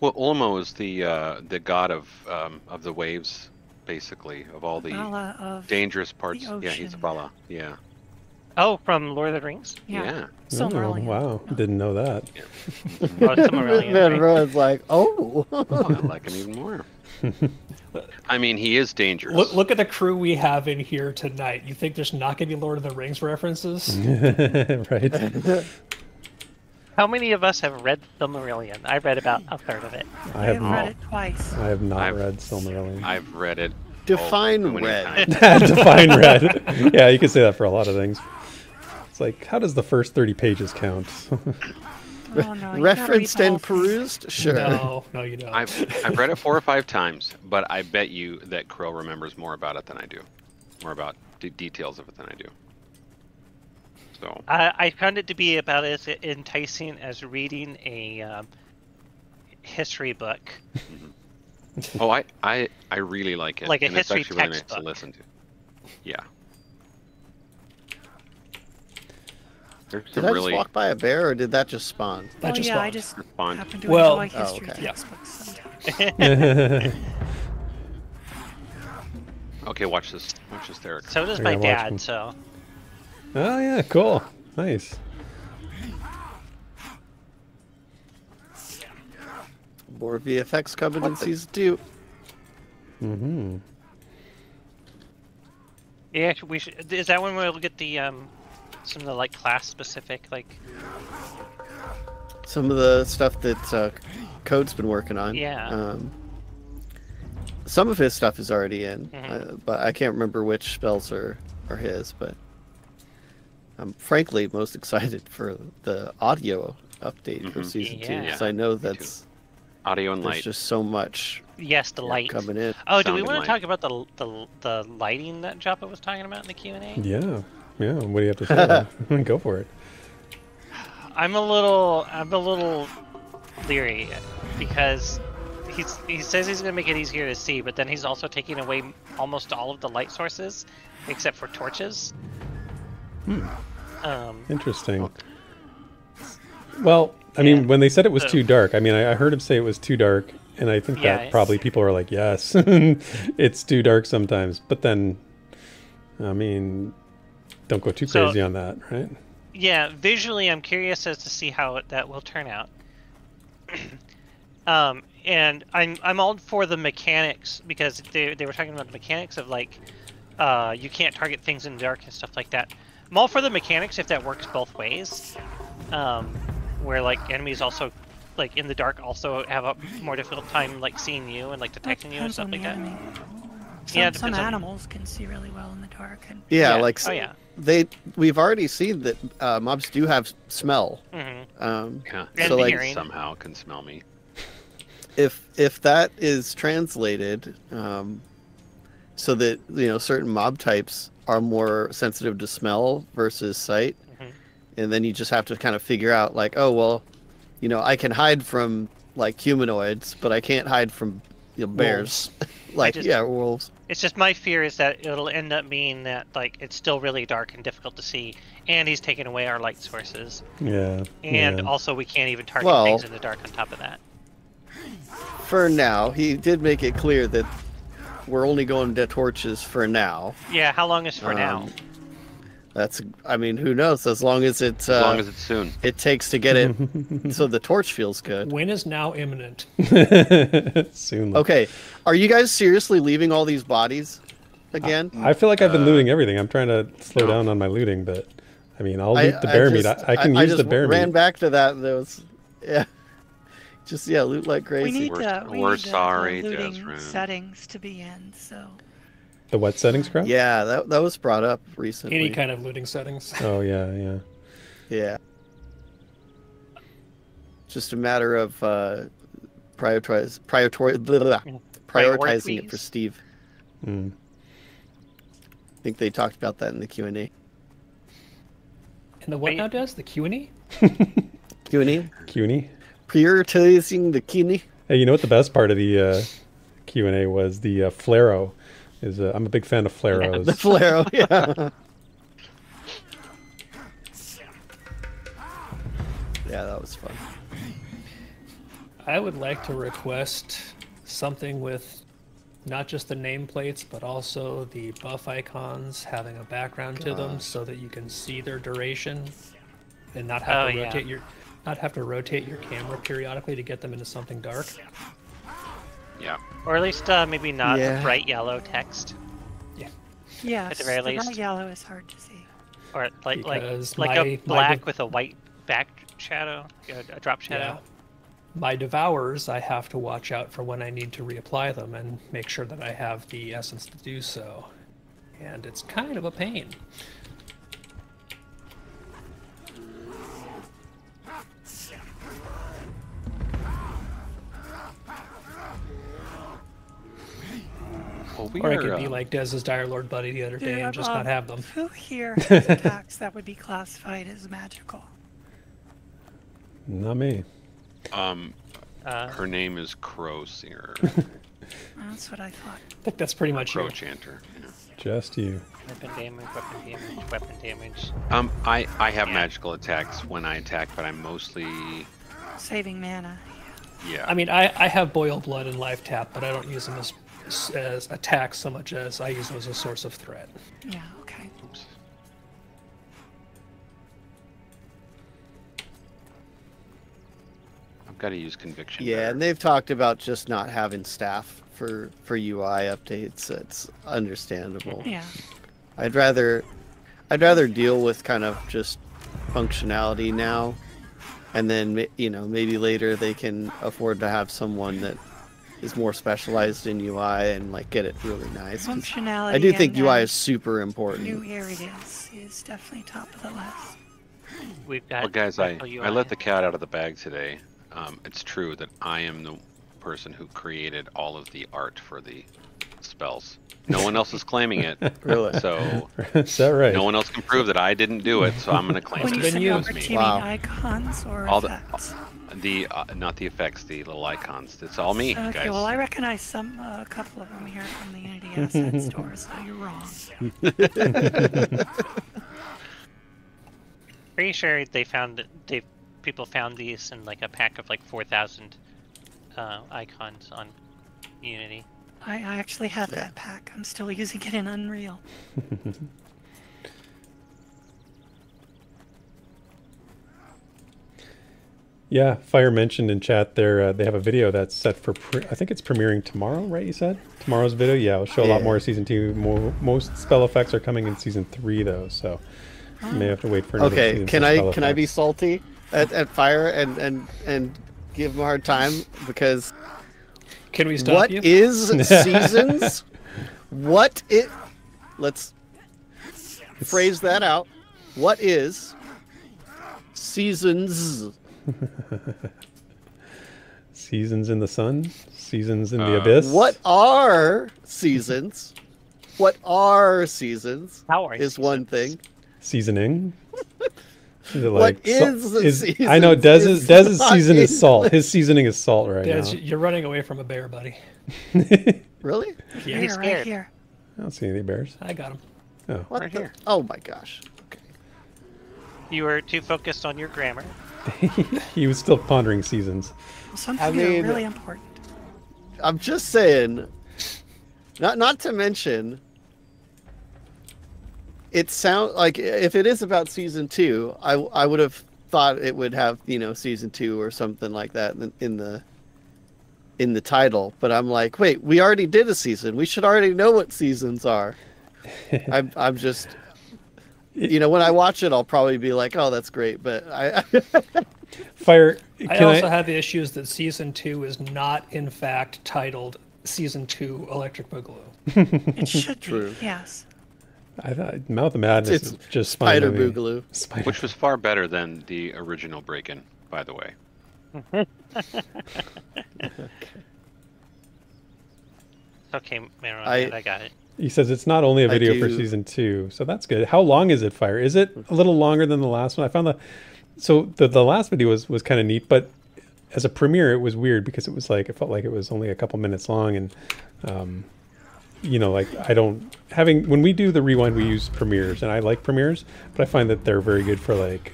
Well, Ulmo is the uh, the god of um, of the waves, basically, of all the of dangerous parts. Yeah, he's ocean. Vala. Yeah. Oh, from Lord of the Rings. yeah. Yeah. Oh, Silmarillion. wow, didn't know that. Oh, Silmarillion, Man, right? Rowan's like, oh. Oh, I like him even more. I mean, he is dangerous. Look, look at the crew we have in here tonight. You think there's not going to be Lord of the Rings references? right. How many of us have read The Silmarillion? I read about a third of it. I I have have read it twice. I have not I've- read Silmarillion. I've read it. Define oh, red. Define red. yeah, you can say that for a lot of things. It's like, how does the first 30 pages count? Oh, no, you gotta read Referenced and perused? Sure. No, no, you don't. I've I've read it four or five times, but I bet you that Crow remembers more about it than I do, more about the details of it than I do. So I, I found it to be about as enticing as reading a um, history book. Oh, I, I, I really like it. Like a and it's history actually really nice to listen to. Yeah. There's Did I really just walk by a bear, or did that just spawn? That oh just yeah, I spawned. just fun. happen to Well- enjoy Oh, history okay. Yeah. textbooks sometimes. Okay, watch this. Watch this, Derek. So does I my dad. him. So oh yeah, cool, nice. More VFX coming in season two. Mm-hmm. yeah, we should. Is that when we'll get the um some of the like class specific like Some of the stuff that uh, Code's been working on. Yeah. Um, some of his stuff is already in, Mhm. uh, but I can't remember which spells are, are his. But I'm frankly most excited for the audio update for Mhm. season two Yeah. because I know that's Audio and there's light. just so much yes the light. coming in. Oh, do we and want light. to talk about the the the lighting that Joppa was talking about in the Q and A? Yeah, yeah. What do you have to say? Go for it. I'm a little I'm a little leery because he's he says he's gonna make it easier to see, but then he's also taking away almost all of the light sources except for torches. Hmm. Um, Interesting. Well, I mean, when they said it was So- too dark, I mean, I, I heard him say it was too dark, and I think Yeah, that probably people are like, yes, it's too dark sometimes. But then, I mean, don't go too So- crazy on that, right? yeah, visually, I'm curious as to see how it, that will turn out. um, and I'm I'm all for the mechanics because they they were talking about the mechanics of like, uh, you can't target things in the dark and stuff like that. I'm all for the mechanics if that works both ways, um, where like enemies also like in the dark also have a more difficult time like seeing you and like detecting you and stuff like that. Some, Yeah, some depends on- animals can see really well in the dark, and Yeah, Yeah. like Oh, yeah. They we've already seen that uh, mobs do have smell. hmm Um, Yeah. And so like hearing. somehow can smell me. if if that is translated um, so that you know certain mob types are more sensitive to smell versus sight Mhm. and then you just have to kind of figure out like oh well you know i can hide from like humanoids but i can't hide from you know, bears like just- yeah wolves It's just my fear is that it'll end up being that like it's still really dark and difficult to see, and he's taking away our light sources, Yeah. and yeah. also we can't even target Well- things in the dark on top of that. for now he did make it clear that we're only going to torches for now Yeah, how long is for um, now? That's i mean who knows as long as it's uh, As long as it's soon. it takes to get it so the torch feels good When is now imminent. Soon. Okay, are you guys seriously leaving all these bodies again? I feel like I've been Uh, looting everything. I'm trying to slow no. down on my looting, but I mean, I'll loot the bear meat. just- I, I can use just the bear meat. I ran back to that. There was, yeah, just yeah, loot like we crazy. need We're- uh, we we're need, uh, the sorry, looting settings to be in. So The what settings, crap? yeah, that that was brought up recently. Any kind of looting settings. Oh yeah, yeah. Yeah, just a matter of uh, prioritize prioritize blah, blah, blah, prioritizing it for Steve. Mm. I think they talked about that in the Q and A. And the what now does? The Q and E? Q and A, CUNY. prioritizing the kidney. Hey, you know what the best part of the uh, Q and A was? The uh, Flaro. Is uh, I'm a big fan of Flaros. The Flaro, yeah. yeah, that was fun. I would like to request something with not just the nameplates, but also the buff icons having a background to them, so that you can see their duration, and not have Oh, to yeah. rotate your not have to rotate your camera periodically to get them into something dark. Yeah. Or at least uh, maybe not Yeah. a bright yellow text, yes, the very bright least. yellow is hard to see. or like Because like like my- a black de- with a white back shadow, a, a drop shadow. My devours, I have to watch out for when I need to reapply them and make sure that I have the essence to do so. And it's kind of a pain. Well, we Or I are, could be uh, like Des's Dire Lord buddy the other day Yeah, and just um, not have them. Who here has attacks that would be classified as magical? Not me. um, Uh, her name is Crow Singer. That's what I thought. I think that's pretty much Crow you. Chanter. Yeah. Just you. Weapon damage, weapon damage, weapon damage. Um, I I have Yeah. magical attacks when I attack, but I'm mostly Saving mana. yeah. I mean, I, I have boil blood and life tap, but I don't use them as as attacks so much as I use them as a source of threat. Yeah, okay. Oops. I've got to use conviction. Yeah, better. and they've talked about just not having staff for for UI updates. It's understandable. Yeah. I'd rather I'd rather deal with kind of just functionality now and then you know maybe later they can afford to have someone that is more specialized in UI and like get it really nice. Functionality. I do think UI uh, is super important. New important. areas is definitely top of the list. We've got. Well, guys, I, Rifle I let the cat out of the bag today. Um, it's true that I am the person who created all of the art for the spells. No one else is claiming it, Really. so Is that right? no one else can prove that I didn't do it. So I'm going to claim When it. you been say used. art, It was do me. Wow. icons or All the- effects? The uh, not the effects, the little icons. It's all me, Okay, guys. well, I recognize some, uh, a couple of them here from the Unity Asset Store, so you're wrong. Pretty sure they found it- they people found these in like a pack of like four thousand uh, icons on Unity. I, I actually have Yeah. that pack. I'm still using it in Unreal. Yeah, Fire mentioned in chat there uh, they have a video that's set for pre- I think it's premiering tomorrow, right? You said tomorrow's video. Yeah, it'll show a lot more season two. More, most spell effects are coming in season three though, so you may have to wait for another Okay, season can I spell can I be salty at, at Fire and and and give them a hard time because Can we stop what you? is seasons? what it? Let's phrase that out. What is seasons? Seasons in the sun, seasons in the Uh, abyss. What are seasons? What are seasons? How are Is one thing. seasoning? Is it What like sal- is the I know Des's is Des's not season is salt. His seasoning is salt right Des, now. you're running away from a bear, buddy. Really? Yeah, Here, he's right here. I don't see any bears. I got him. Oh, What Right the- here. Oh my gosh. Okay. You were too focused on your grammar. he was still pondering seasons. Well, some I things are mean- really important. I'm just saying. Not not to mention. It sound like if it is about season two, I I would have thought it would have you know season two or something like that in, in the in the title. But I'm like, wait, we already did a season. We should already know what seasons are. I'm I'm just. You know, when I watch it, I'll probably be like, "Oh, that's great," but I, Fire. I also I, have the issues that season two is not, in fact, titled season two Electric Boogaloo. It should True. be, yes. I thought Mouth of Madness It's is just Spider to. Boogaloo. Spider. Which was far better than the original Breakin', by the way. Okay, man, I- I, I got it. He says it's not only a video for season two, so that's good. How long is it, Fire? Is it a little longer than the last one? I found the so the the last video was was kind of neat, but as a premiere, it was weird because it was like it felt like it was only a couple minutes long, and um, you know, like I don't having when we do the rewind, we use premieres, and I like premieres, but I find that they're very good for like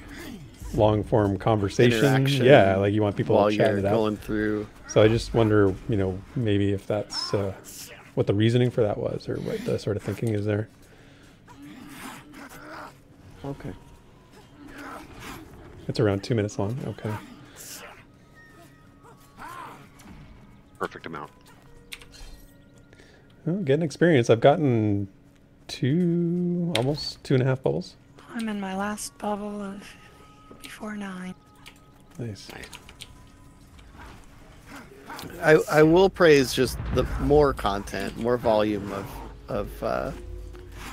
long form conversation. Yeah, like you want people while to chat you're it out. going through. So I just wonder, you know, maybe if that's uh, what the reasoning for that was, or what the sort of thinking is there. Okay. It's around two minutes long. Okay. Perfect amount. Well, getting experience. I've gotten two, almost two and a half bubbles. I'm in my last bubble of before nine. Nice. I, I will praise just the more content, more volume of of uh,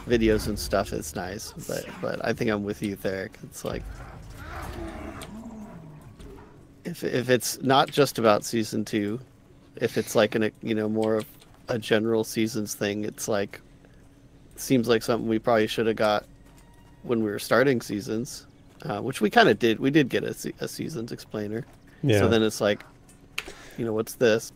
videos and stuff is nice, but but I think I'm with you, Theric. It's like if if it's not just about season two, if it's like an you know more of a general seasons thing, it's like seems like something we probably should have got when we were starting seasons, uh, which we kind of did. We did get a, a seasons explainer. Yeah. So then it's like, you know, what's this?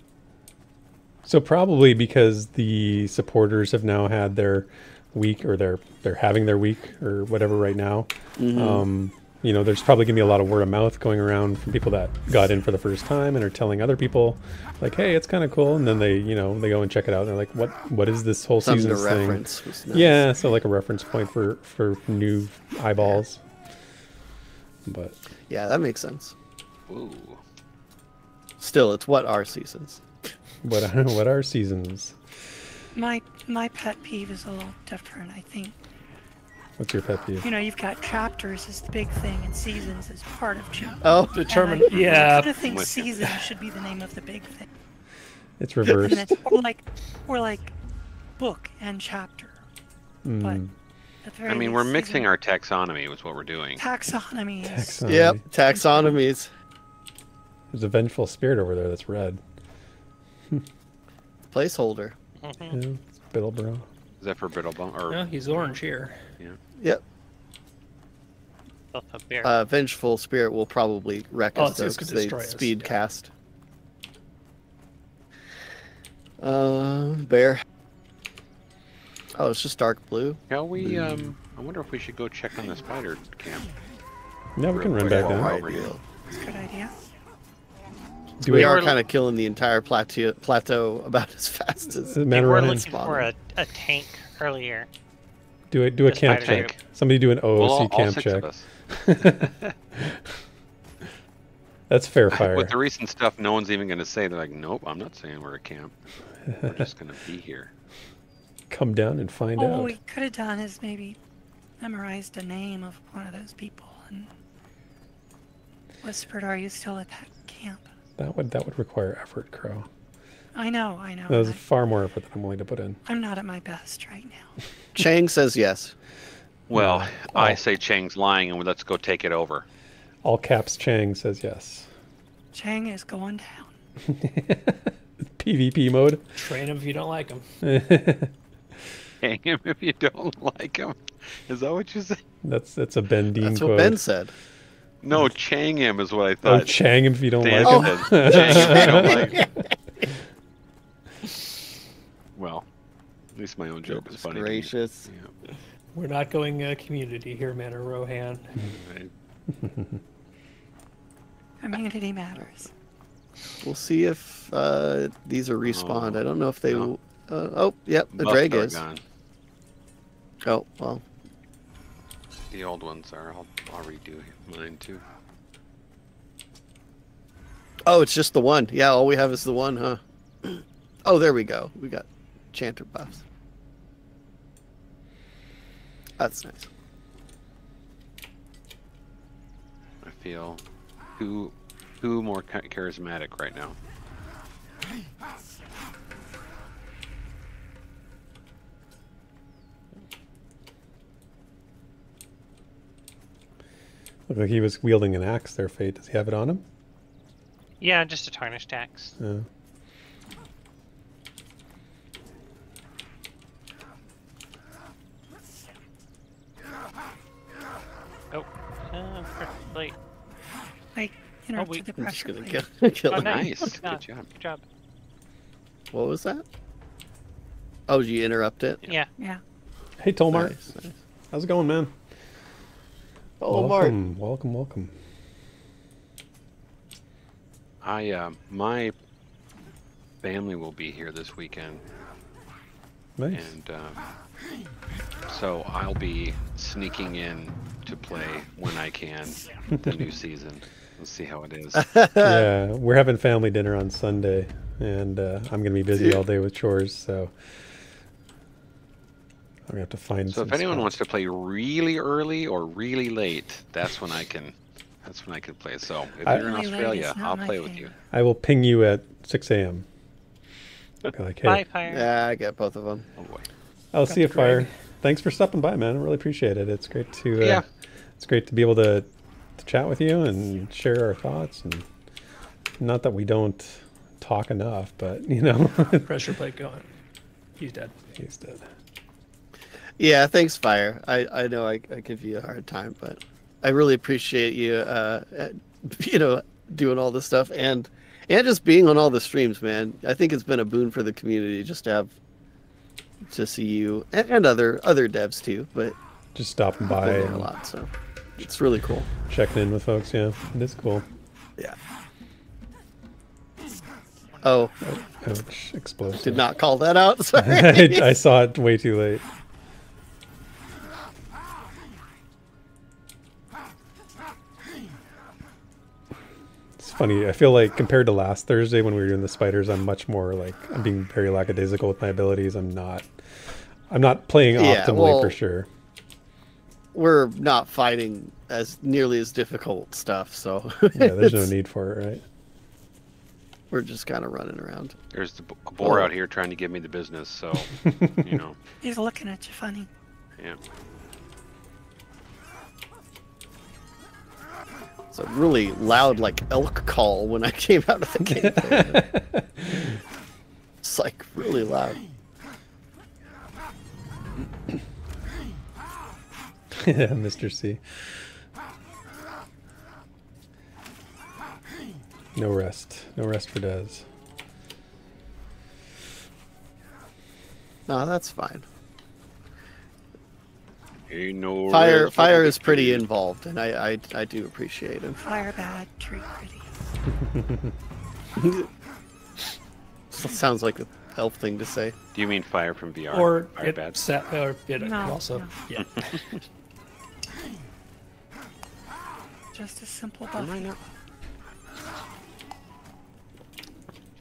So probably because the supporters have now had their week or they're they're having their week or whatever right now. Mm-hmm. Um, you know, there's probably gonna be a lot of word of mouth going around from people that got in for the first time and are telling other people, like, "Hey, it's kind of cool," and then they, you know, they go and check it out and they're like, "What? What is this whole season thing?" reference. nice. Yeah, so like a reference point for for new eyeballs. But Yeah, that makes sense. Ooh. Still, it's what are seasons. what are, what are seasons? My my pet peeve is a little different. I think What's your pet peeve? you know you've got chapters is the big thing, and seasons is part of chapter. Oh, Determine. And I, I Yeah. kind of think With season should be the name of the big thing, It's and reversed. it's or like or like book and chapter. But Mm, at the very I mean, we're mixing season- our taxonomy with what we're doing. taxonomy. Is, taxonomy. yep. Taxonomies. There's a vengeful spirit over there that's red. Placeholder. Mhm. Yeah, it's Biddlebro. Is that for Brittlebone? Or No, he's orange here. Yeah. Yep. Both a. Uh, Vengeful Spirit will probably wreck Oh, us it's though, just they destroy us, speed yeah. cast. Uh, bear. Oh, it's just dark blue. shall we? Um, I wonder if we should go check on the spider camp. Yeah, we can run back down. we're over here. It's a good idea. Do we it. are kind of killing the entire plateau, plateau about as fast as. We were Ryan, looking for a, a tank earlier. do it. Do a the camp spider check. Somebody do an OOC Well, all, all camp six check. That's fair fire. With the recent stuff, no one's even going to say. They're like, "Nope, I'm not saying we're a camp. We're just going to be here." Come down and find Oh, out. what we could have done is maybe memorized a name of one of those people and whispered, "Are you still at that camp?" That would that would require effort, Crow. I know, I know. That was far more effort than I'm willing to put in. I'm not at my best right now. Chang says yes. Well, I say Chang's lying, and let's go take it over. All caps Chang says yes. Chang is going down. PvP mode. Train him if you don't like him. Hang him if you don't like him. Is that what you say? That's that's a Ben Dean That's quote. what Ben said. No, Chang him is what I oh, thought. Chang him if you don't Dan like him. said, Chang him if you don't like him. Well, at least my own joke is funny. gracious. Yeah, We're not going uh, community here, Manarohan. right. Community matters. We'll see if uh, these are respawned. Oh, I don't know if they. no. will Uh, oh, yep, the Buffed drag is. gone. Oh well. The old ones are. I'll, I'll redo mine too. Oh, it's just the one. Yeah, all we have is the one, huh? Oh, there we go. We got chanter buffs. That's nice. I feel who who more charismatic right now. Looked like he was wielding an axe there, Fate. Does he have it on him? Yeah, just a tarnished axe. Yeah. Oh, uh, for- late. Like, interrupted we- the I'm just gonna plate. kill, kill Oh, nice. Nice. Good Good job. job. Good job. What was that? Oh, did you interrupt it? Yeah. Yeah. Hey, Tolmar. Nice, nice. How's it going, man? Oh, Mark. welcome, welcome, welcome. I uh, my family will be here this weekend, Nice. and uh, so I'll be sneaking in to play when I can the new season. Let's see how it is. yeah, we're having family dinner on Sunday, and uh, I'm gonna be busy all day with chores, so I'm have to find. So some if anyone spots. wants to play really early or really late, that's when I can. That's when I can play. So if I- you're in Really late Australia, I'll my play with you. I will ping you at 6 a.m. Be like, hey, Bye, fire. Yeah, I get both of them. Oh boy. I'll see you, Dr. Fire. Thanks for stopping by, man. I really appreciate it. It's great to uh, Yeah. it's great to be able to, to chat with you and share our thoughts. And not that we don't talk enough, but you know, Pressure plate going. He's dead. he's dead. Yeah, thanks, Fire. I, I know I, I give you a hard time, but I really appreciate you, uh, you know, doing all this stuff and and just being on all the streams, man. I think it's been a boon for the community just to have, to see you and, and other other devs too. But Just stopping by a lot, so it's really cool. checking in with folks. Yeah, it is cool. Yeah. Oh, Ouch, explosive. did not call that out. Sorry. I, I saw it way too late. It's funny. I feel like compared to last Thursday when we were doing the spiders, I'm much more like I'm being very lackadaisical with my abilities. I'm not. I'm not playing Yeah, optimally well- for sure. We're not fighting as nearly as difficult stuff, so Yeah, there's no need for it, right? We're just kind of running around. There's the b- a boar Oh. out here trying to give me the business, so you know, He's looking at you funny. yeah. It's a really loud, like elk call when I came out of the cave. it's like really loud. yeah, Mr. C. No rest. No rest for Des. No, that's fine. Ain't no Fire, fire is pretty wicked. involved, and I, I, I do appreciate him. Fire bad, tree pretty. Sounds like a elf thing to say. Do you mean fire from VR? Or fire it, bad? sa- or it No, also, no. yeah. Just a simple Am I Buffy.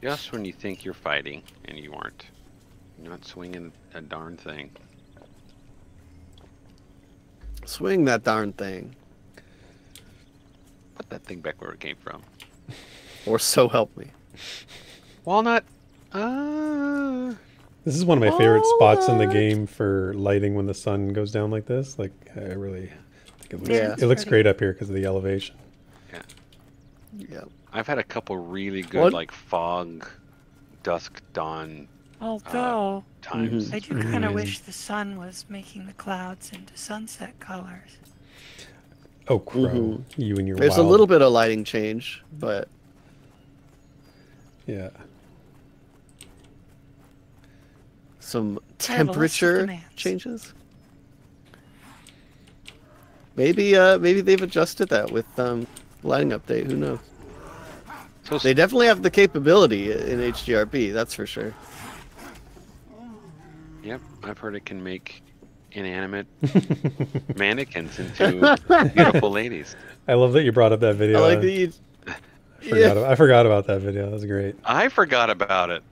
Just when you think you're fighting and you aren't. You're not swinging a darn thing. Swing that darn thing, Put that thing back where it came from. or so help me. Walnut. Uh, This is one of my favorite spots in the game for lighting when the sun goes down like this. Like, I really think it looks, Yeah. it looks great up here because of the elevation. Yeah. I've had a couple really good What? like fog, dusk, dawn Although, times. I do kind of Mhm. wish the sun was making the clouds into sunset colors. Oh, Crow, Mhm. you and your There's a little bit of lighting change, but Yeah. some I have a list of temperature changes. Maybe, uh, maybe they've adjusted that with um, lighting update. Who knows? So They definitely have the capability in HDRP. That's for sure. Yep, I've heard it can make inanimate mannequins into beautiful ladies. I love that you brought up that video. I like that you. I forgot, I forgot about that video. That was great. I forgot about it.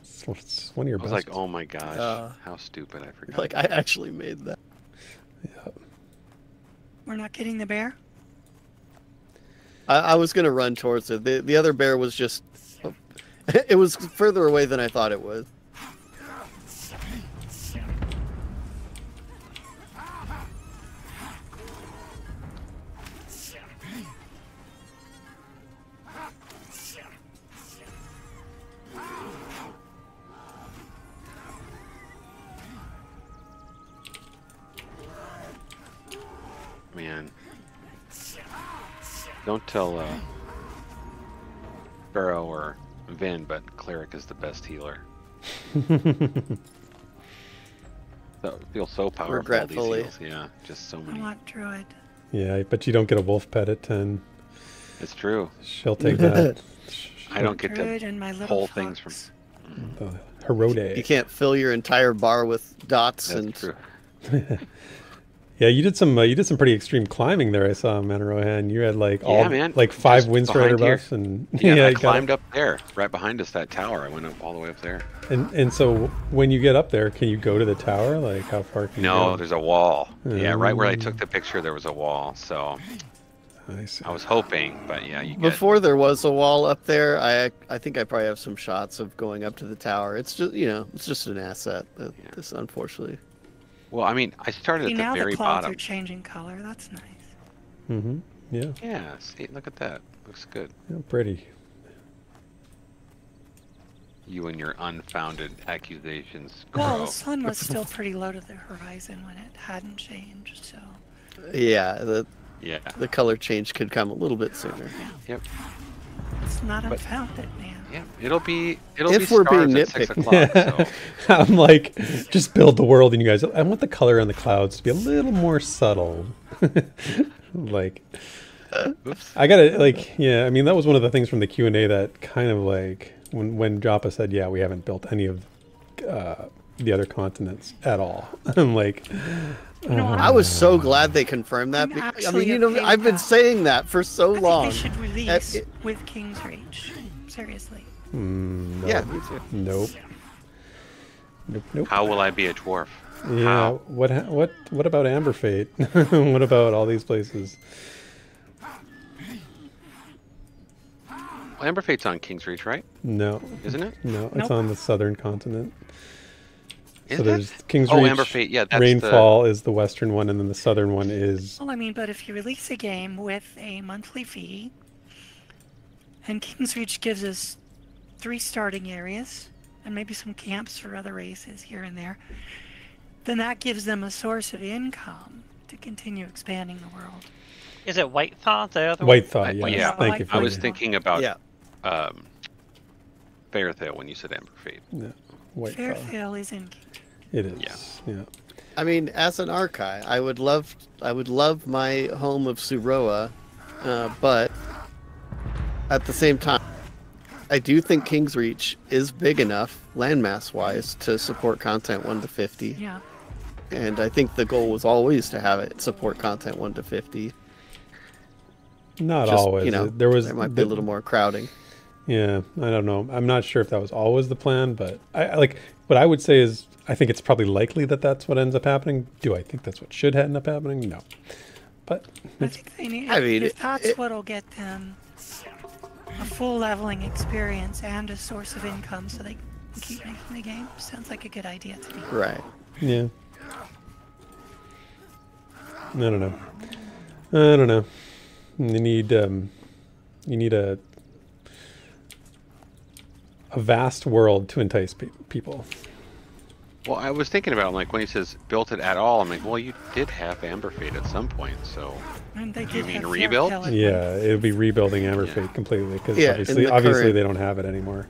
It's, it's one of your I was best. like, oh my gosh, Uh, how stupid! I forgot. Like I actually made that. We're not getting the bear? I, I was gonna run towards it. The the other bear was just. It was further away than I thought it was. Man, don't tell uh, Pharaoh or Vin, but Cleric is the best healer. So, feel so powerful. Regretfully. These heals. Yeah, just so many. I many. want druid. yeah, but you don't get a wolf pet at 10. It's true. She'll take that. I don't get to Druid and my pull fox. things from. the Herode. You can't fill your entire bar with dots That's and true. Yeah, you did some uh, you did some pretty extreme climbing there. I saw Manarohan. You had like all Yeah, man. like five Just Windstrider behind buffs, and Yeah, and I you climbed up there, right behind us, that tower. I went up all the way up there. And and so when you get up there, can you go to the tower? Like how far can you No, there's a wall. Yeah, right where I took the picture, there was a wall. So I see. I was hoping, but yeah, you get. Before there was a wall up there, I I think I probably have some shots of going up to the tower. It's just you know it's just an asset. That, Yeah. This unfortunately. Well, I mean, I started See, at now the very bottom. the clouds bottom. are changing color. That's nice. Mm-hmm. Yeah, Yeah, see, look at that. Looks good. yeah, pretty. You and your unfounded accusations. Well, the sun was still pretty low to the horizon when it hadn't changed, so Yeah, the Yeah. the color change could come a little bit sooner. Yep. it's not But- unfounded, man. Yeah, it'll be it'll If be we're stars being at six nitpicky. o'clock. So I'm like, just build the world, and you guys. I want the color on the clouds to be a little more subtle. like, oops. I gotta like, yeah. I mean, that was one of the things from the Q and A that kind of like when when Joppa said, "Yeah, we haven't built any of uh, the other continents at all." I'm like, You know, I was so glad they confirmed that. I'm I mean, you know, I've been saying that for so I think long. they should release it- with King's Reach. Seriously. mm, Yeah, nope, me too. nope, nope, nope. How will I be a dwarf? Yeah. How? What? What? What about Amber Fate? what about all these places? Well, Amber Fate's on King's Reach, right? No, Isn't it? no. It's Nope. on the southern continent. Is so it? there's King's Oh, Reach. Amber Fate. Yeah, that's Rainfall is the western one, and then the southern one is Well, I mean, but if you release a game with a monthly fee, and King's Reach gives us three starting areas, and maybe some camps for other races here and there, then that gives them a source of income to continue expanding the world. Is it White Thaw? The other White? Thaw. I- Yeah. yeah, Thank you. The, I was that. thinking about Yeah. um, Fairthale when you said Amber Fate. Yeah. White Thaw. Is in. It is. Yeah. Yeah. I mean, as an archive, I would love, I would love my home of Suroa, uh, but at the same time, I do think King's Reach is big enough, landmass wise, to support content one to fifty, Yeah. and I think the goal was always to have it support content one to fifty. Not Just, always. you know, there was there might be a little more crowding. Yeah, I don't know. I'm not sure if that was always the plan, but I, I like what I would say is I think it's probably likely that that's what ends up happening. Do I think that's what should end up happening? No, but I think they need. I mean, if it- that's it- what'll get them a full leveling experience and a source of income, so they can keep making the game. Sounds like a good idea to me. Right. yeah. I don't know. I don't know. You need um, you need a a vast world to entice pe- people. Well, I was thinking about, I'm like, when he says built it at all, I'm like, well, you did have Amber Fate at some point, so And they You did mean have rebuild? Fairthale Yeah, it'll be rebuilding Amber Yeah. Completely because Yeah, obviously, the obviously current- they don't have it anymore.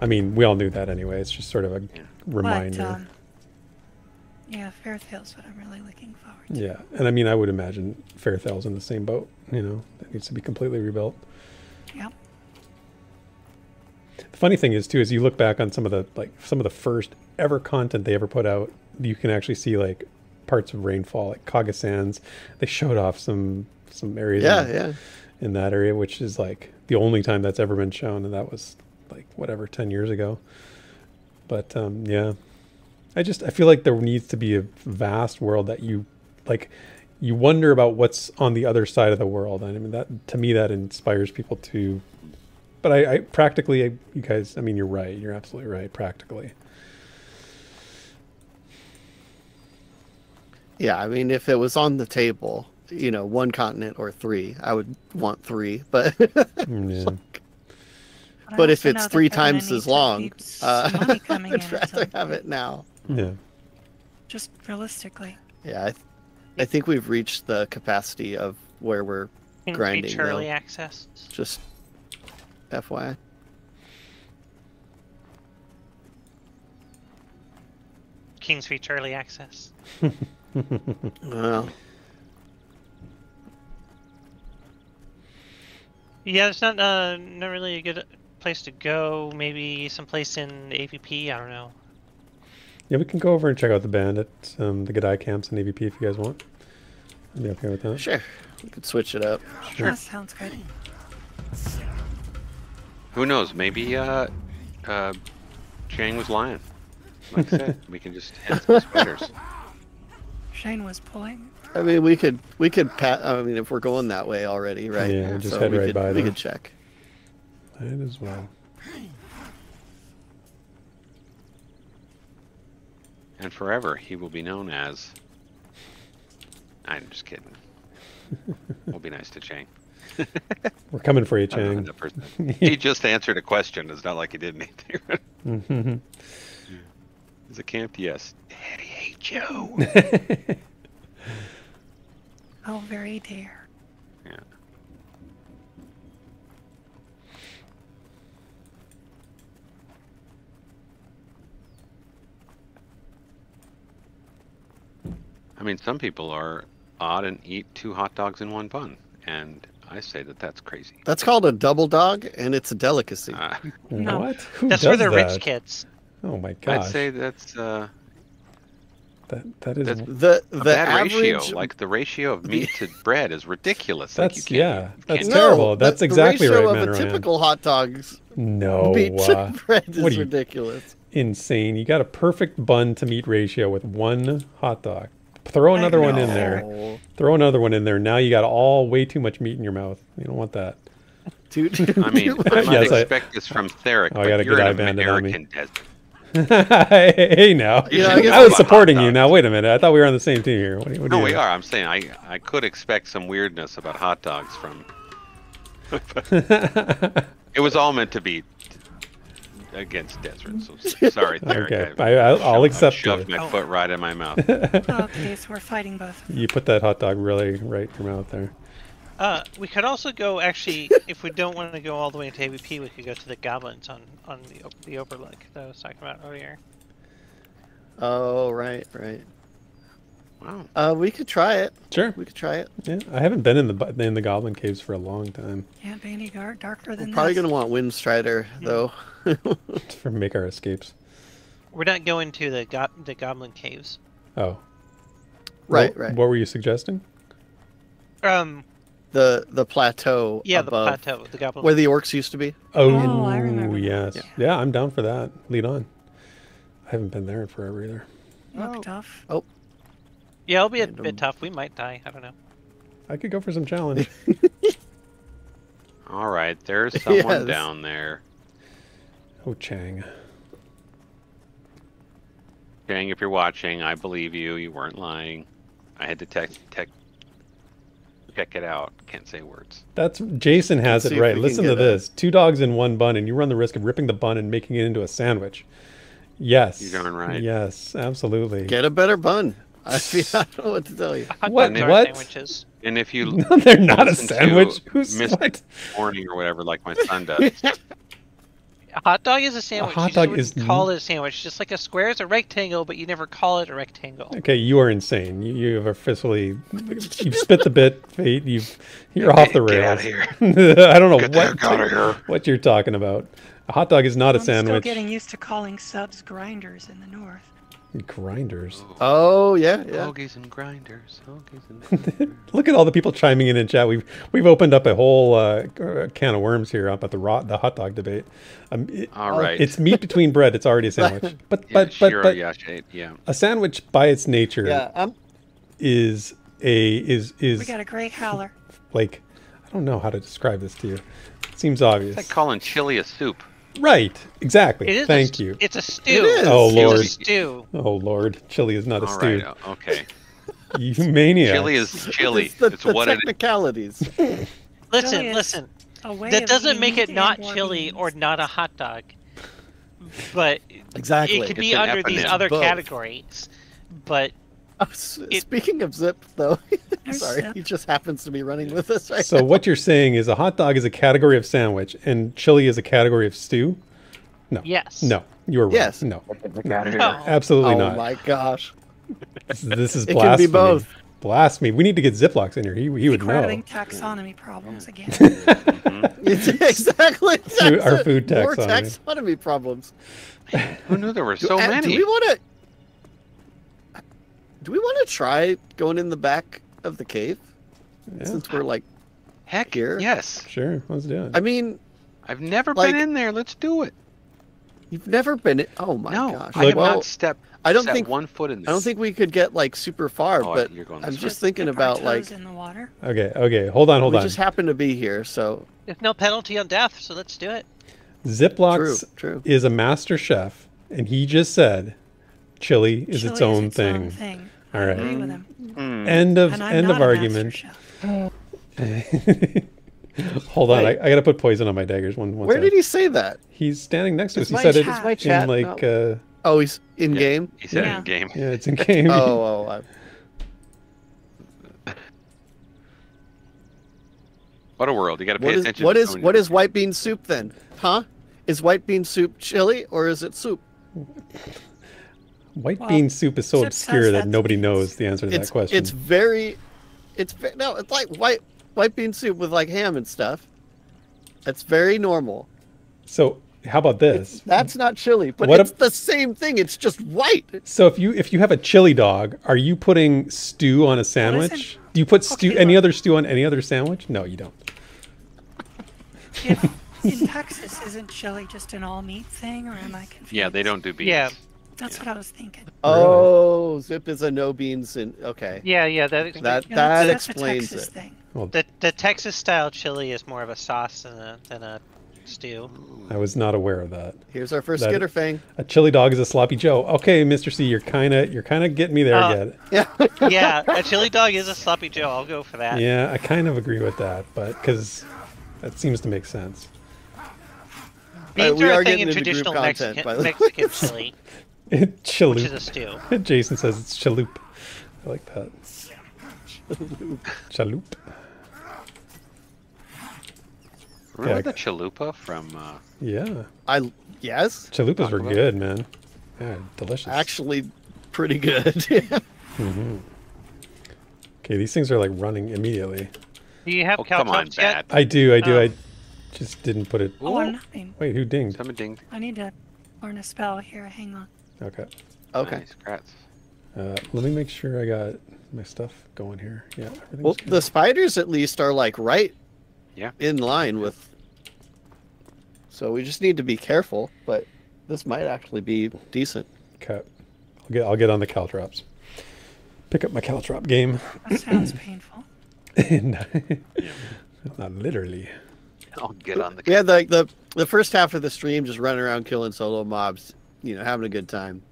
I mean, we all knew that anyway. It's just sort of a Yeah. reminder. But, um, yeah, Fairthale's what I'm really looking forward to. yeah, and I mean, I would imagine Fairthale's in the same boat. You know, that needs to be completely rebuilt. Yep. The funny thing is too is you look back on some of the like some of the first ever content they ever put out. You can actually see like parts of Rainfall, like Kaga Sands. They showed off some some areas. Yeah, in, yeah. in that area, which is like the only time that's ever been shown, and that was like whatever ten years ago. But um, yeah, I just I feel like there needs to be a vast world that you like. You wonder about what's on the other side of the world, and I mean that to me that inspires people to. But I, I practically, I, you guys, I mean, you're right. You're absolutely right. Practically, Yeah, I mean, if it was on the table, you know, one continent or three, I would want three. But yeah. I but if it's three times as long, uh, money coming in I'd rather have it now. yeah. Just realistically. Yeah, I, th- I think we've reached the capacity of where we're King's grinding, Reach though. early access. just FYI. King's Reach early access. Well, Yeah, it's not uh not really a good place to go. Maybe someplace in AVP. I don't know. Yeah, we can go over and check out the bandit, um, the Godai camps in AVP if you guys want. I'd be okay with that. sure, we could switch it up. That sounds good. who knows? Maybe uh, uh, Chang was lying. Like I said, we can just head to the spiders. Shane was pulling. I mean, we could we could pat. I mean, if we're going that way already, right? Yeah, we'll just so head we right could, by We there. could check. Might as well. And forever, he will be known as. I'm just kidding. we'll be nice to Chang. We're coming for you, I don't know Chang. he just answered a question. It's not like he did anything. Is it camped? Yes. Daddy hates you. Oh, very dear. Yeah. I mean, some people are odd and eat two hot dogs in one bun, and I say that that's crazy. That's called a double dog, and it's a delicacy. Uh, no. what? Who that's for the that? rich kids. Oh my god. I'd say that's uh, that that is that's the the average ratio. Like the ratio of meat to bread is ridiculous. Like, you That's- can't- yeah, that's can't- no, terrible. That's the- exactly the ratio right, of man, a typical hot dog's no meat uh, to bread is you- ridiculous. insane. You got a perfect bun to meat ratio with one hot dog. Throw another one in there. Throw another one in there. Now you got all way too much meat in your mouth. You don't want that. Dude, I mean, I might Yes, I- expect this from Theric, Oh, I got a you're good eye an bandit on me. American desert. hey now, Yeah, I I, guess was I'm supporting you. Now wait a minute. I thought we were on the same team here. What, what No, you we are. I'm saying I I could expect some weirdness about hot dogs from. it was all meant to be against desert. So sorry, Theric. Okay, I, I, I'll, I'll I accept shoved it. my oh. foot right in my mouth. okay, so we're fighting both. You put that hot dog really right in your mouth there. Uh, we could also go actually, if we don't want to go all the way into AVP, we could go to the goblins on on the the overlook that I was talking about earlier. oh right, right. Wow. Uh, we could try it. Sure. We could try it. Yeah, I haven't been in the in the goblin caves for a long time Can't be any dar- darker We're probably this. gonna want Windstrider though. to make our escapes. We're not going to the go- the goblin caves. Oh, right, what, right. What were you suggesting? Um, The the plateau. yeah, above, the plateau, the goblin. where the orcs used to be. Oh, oh I remember yes. Yeah. I'm down for that. Lead on. I haven't been there in forever either. Look oh. tough. Oh, yeah, it'll be a Random. bit tough. We might die. I don't know. I could go for some challenge. All right, there's someone Yes. down there. oh, Chang. Jang, if you're watching, I believe you. You weren't lying. I had to tech tech check it out. Can't say words. That's Jason has Let's it right. Listen to get a- this: two dogs in one bun, and you run the risk of ripping the bun and making it into a sandwich. Yes, You're darn right. Yes, absolutely. Get a better bun. I, mean, I don't know what to tell you. What- dogs what? Sandwiches. And if you No, they're not a sandwich. Who's Miss what? Morning or whatever, like my son does, A hot dog is a sandwich. hot you dog just is wouldn't call it a sandwich. Just like a square is a rectangle, but you never call it a rectangle. Okay, you are insane. You, you have officially you've spit the bit, Fate. You've you're off the Get rails. outta here. I don't know Get what heck outta here. what you're talking about. A hot dog is not a I'm still sandwich. getting used to calling subs grinders in the north. Grinders. Oh yeah, yeah. Hoagies and grinders. Hoagies and grinders. Look at all the people chiming in in chat. We've we've opened up a whole uh, uh, can of worms here up at the rot, the hot dog debate. Um, it- All right. it's meat between bread. It's already a sandwich. But yeah, but but, but Yash- yeah. a sandwich by its nature Yeah, I'm. is a is is We got a great howler. like I don't know how to describe this to you. It seems obvious. It's like calling chili a soup. Right. Exactly. It is. Thank st- you. It's a stew. is. Oh, It's Lord. a stew. Oh Lord, chili is not a All stew. right. Oh, okay. You maniac. Chili is chili. It's the, it's the what it is. technicalities. Listen, Chili listen. That doesn't make it not and more chili or not a hot dog. But Exactly. it could It's be an under these other Both. categories. But Oh, s- It- Speaking of Zip, though, sorry, Zip. he just happens to be running with us right So now. what you're saying is a hot dog is a category of sandwich and chili is a category of stew? No. Yes. No, you are wrong. Yes. No, No. absolutely Oh not. my gosh. This, this is It can blasphemy. be both. Blasphemy. We need to get Ziplocs in here. He, he would Think we're know. having taxonomy problems again. It's mm-hmm. exactly. Food- our that's it. food More taxonomy. taxonomy problems. Who knew there were so many? Do we want to? Do we want to try going in the back of the cave? Yeah, Since we're like, Heck here? yes. sure. Let's do it. I mean, I've never Like- been in there. Let's do it. you've never been. In, oh my no, gosh. I have well, not stepped. I don't think- one foot in this. I don't think we could get like super far, Oh, but you're going I'm this just way. thinking Dip about like in the water. Okay, okay. Hold on, hold we on. just happen to be here, so There's no penalty on death, so let's do it. true, Ziplocs true. is a master chef, and he just said chili is Chili its own its thing. Own thing. All I right. agree with him. Hmm. End of And end of argument. Hold on, I, Wait. I gotta put poison on my daggers. One, one Where sec. did he say that? He's standing next to us. It's He my said it chat. It's my in like no. uh, Oh, he's in Yeah. game. He said Yeah. in game. yeah, it's in game. Oh, oh, I, What a world! You got to pay what is attention. what to is someone what white bean soup then? Huh? Is white bean soup chili or is it soup? White Well, bean soup is so obscure says that nobody knows the answer to It's that question. it's very, it's no, it's like white white bean soup with like ham and stuff. It's very normal. So how about this? That's not chili, but What it's ab- the same thing. It's just white. So if you if you have a chili dog, are you putting stew on a sandwich? Do you put stew Okay, any look. other stew on any other sandwich? No, you don't. If in Texas, isn't chili just an all meat thing, or am I confused? Yeah, they don't do beans. Yeah. That's what I was thinking. Oh, Zip is a no beans and okay. Yeah, yeah. That explains. That Yeah, that that's, explains Texas it. thing. The the Texas style chili is more of a sauce than a than a stew. I was not aware of that. Here's our first That- Skitterfang. A chili dog is a sloppy Joe. Okay, Mr. C, you're kind of you're kind of getting me there Uh, again. Yeah. Yeah, a chili dog is a sloppy Joe. I'll go for that. Yeah, I kind of agree with that, but because that seems to make sense. Beans we are are a thing getting in into traditional content, Mexican, by the way. Mexican chili, which is Chalup. a stew. Jason says it's chalup. I like that. Chalup. Remember Yeah. the chalupa from? Uh, Yeah, I yes, chalupas were Talk about- good, man. Yeah, delicious. actually, pretty good. okay, these things are like running immediately. Do you have oh come on, yet? bad. I do, I do. Oh. I just didn't put it. Oh, I'm nothing. Wait, who dinged? Someone dinged. I need to learn a spell here. Hang on. Okay. okay. Nice, congrats. Uh, let me make sure I got my stuff going here. Yeah, everything's Well, good. the spiders at least are like right Yeah. in line with. So we just need to be careful, but this might actually be decent. Okay. I'll get I'll get on the caltrops. Pick up my caltrop game. That sounds painful. And Not literally. I'll get on the. We had like the the first half of the stream just running around killing solo mobs, you know, having a good time.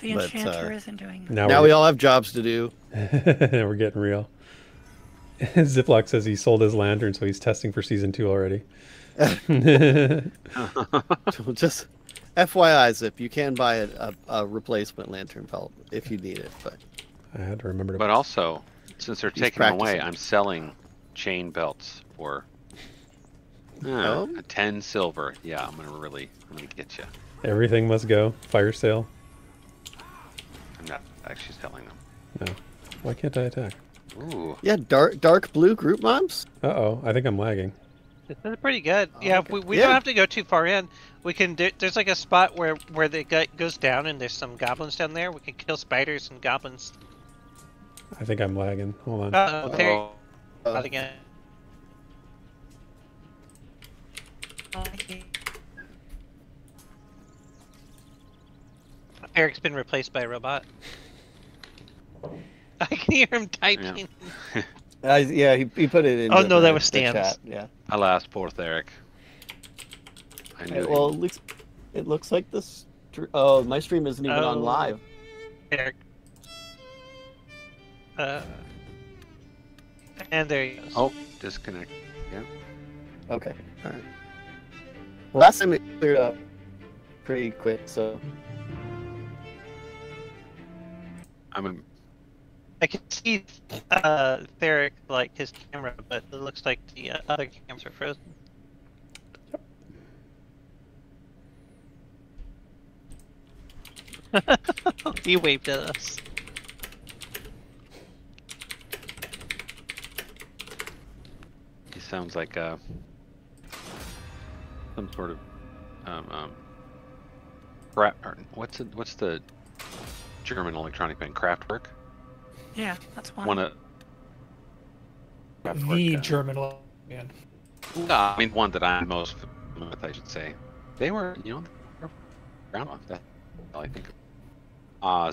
The But, enchanter uh, isn't doing that. Now, now we're, all have jobs to do. we're getting real. Ziploc says he sold his lantern, so he's testing for season two already. just FYI, Zip, you can buy a, a, a replacement lantern belt if you need it, but I had to remember to. But also, since they're He's taking them away. I'm selling chain belts for uh, Oh. a ten silver. Yeah, I'm gonna really, I'm gonna get you. Everything must go. Fire sale. I'm not actually selling them. No. Why can't I attack? Ooh, yeah, dark dark blue group mobs. Uh oh. I think I'm lagging. This is pretty good. Yeah, we, we Yeah. don't have to go too far in. We can. Do, there's like a spot where where the gut goes down, and there's some goblins down there. We can kill spiders and goblins. I think I'm lagging. Hold on. Uh oh, there. oh, Not again. Eric's been replaced by a robot. I can hear him typing. Uh, yeah, he, he put it in. Oh, no, the- that was the Stan's. chat, Yeah. alas, poor Eric. I knew. Okay, well, it looks it looks like this. Oh, my stream isn't even on Oh. live. Eric. Uh, and there he goes. oh, disconnect. Yeah. Okay. All right. Well, last time it cleared up pretty quick, so I'm gonna. I can see uh, Theric like his camera, but it looks like the uh, other cams are frozen. he waved at us. He sounds like uh, some sort of um, um, cra- what's it, what's the German electronic band Kraftwerk? Yeah, that's one. One of The uh, German man. No, I mean one that I'm most familiar with, I should say. They were, you know, they were around off that. I think. Uh,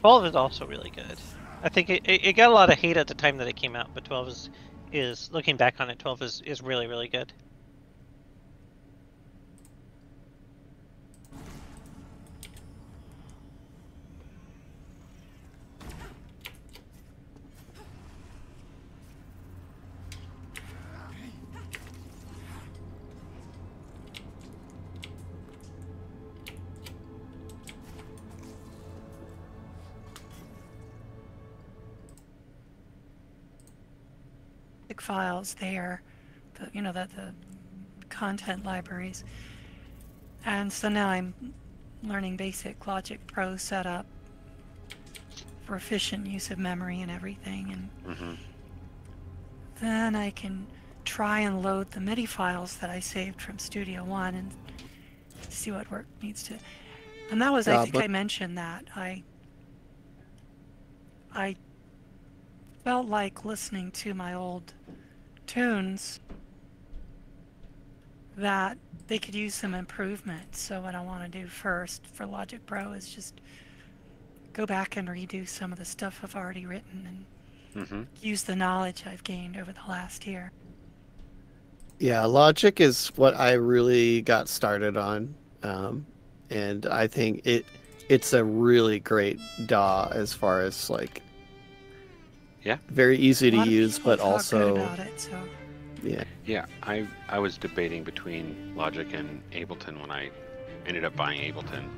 12 is also really good. I think it, it, got a lot of hate at the time that it came out, but 12 is is looking back on it, 12 is is really really good. Files there, the, you know, the, the content libraries. And so now I'm learning basic Logic Pro setup for efficient use of memory and everything. And hmm then I can try and load the MIDI files that I saved from Studio One and see what work needs to. And that was, I think but- I mentioned that I I felt like listening to my old tunes that they could use some improvement. So what I want to do first for Logic Pro is just go back and redo some of the stuff I've already written and hmm use the knowledge I've gained over the last year. Yeah, Logic is what I really got started on, um, and I think it it's a really great DAW as far as like Yeah. very easy to use, but also it, so yeah, Yeah, I I was debating between Logic and Ableton when I ended up buying Ableton.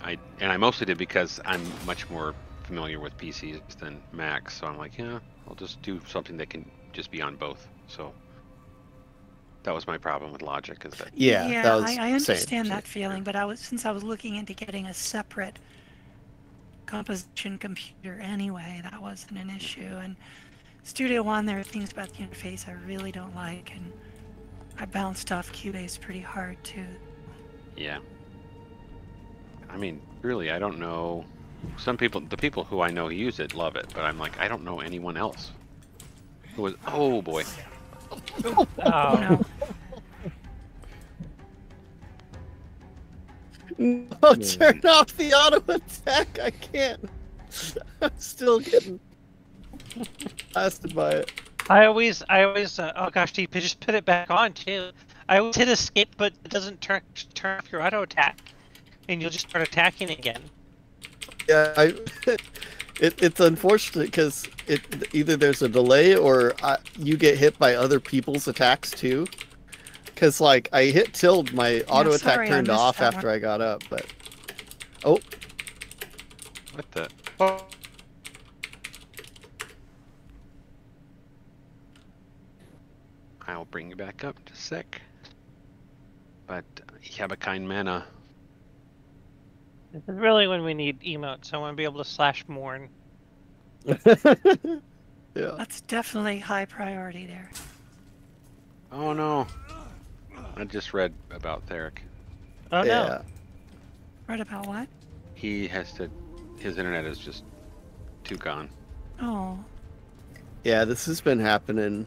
I and I mostly did because I'm much more familiar with PCs than Macs, so I'm like, yeah, I'll just do something that can just be on both. So that was my problem with Logic is that yeah, that was I, I understand same. that feeling, but I was since I was looking into getting a separate composition computer anyway, that wasn't an issue. And Studio One, there are things about the interface I really don't like, and I bounced off Cubase pretty hard too. yeah. I mean, really, I don't know. Some people, the people who I know use it, love it, but I'm like, I don't know anyone else. Who was? Oh boy. Oh, Oh no. No, turn off the auto attack. I can't. I'm still getting blasted by it. I always, I always, uh, oh gosh, you just put it back on too. I always hit escape, but it doesn't turn turn off your auto attack, and you'll just start attacking again. Yeah, I, it, it's unfortunate because it either there's a delay or I, you get hit by other people's attacks too. Because like I hit tilde, my auto attack sorry, turned off after one. I got up, but oh, What the? Oh, I'll bring you back up in a sec. But you have a kind mana. this is really when we need emotes. I want to be able to slash mourn. yeah. That's definitely high priority there. Oh no. I just read about Theric. Oh yeah. no. Right about what? He has to. His internet is just too gone. Oh, Yeah, this has been happening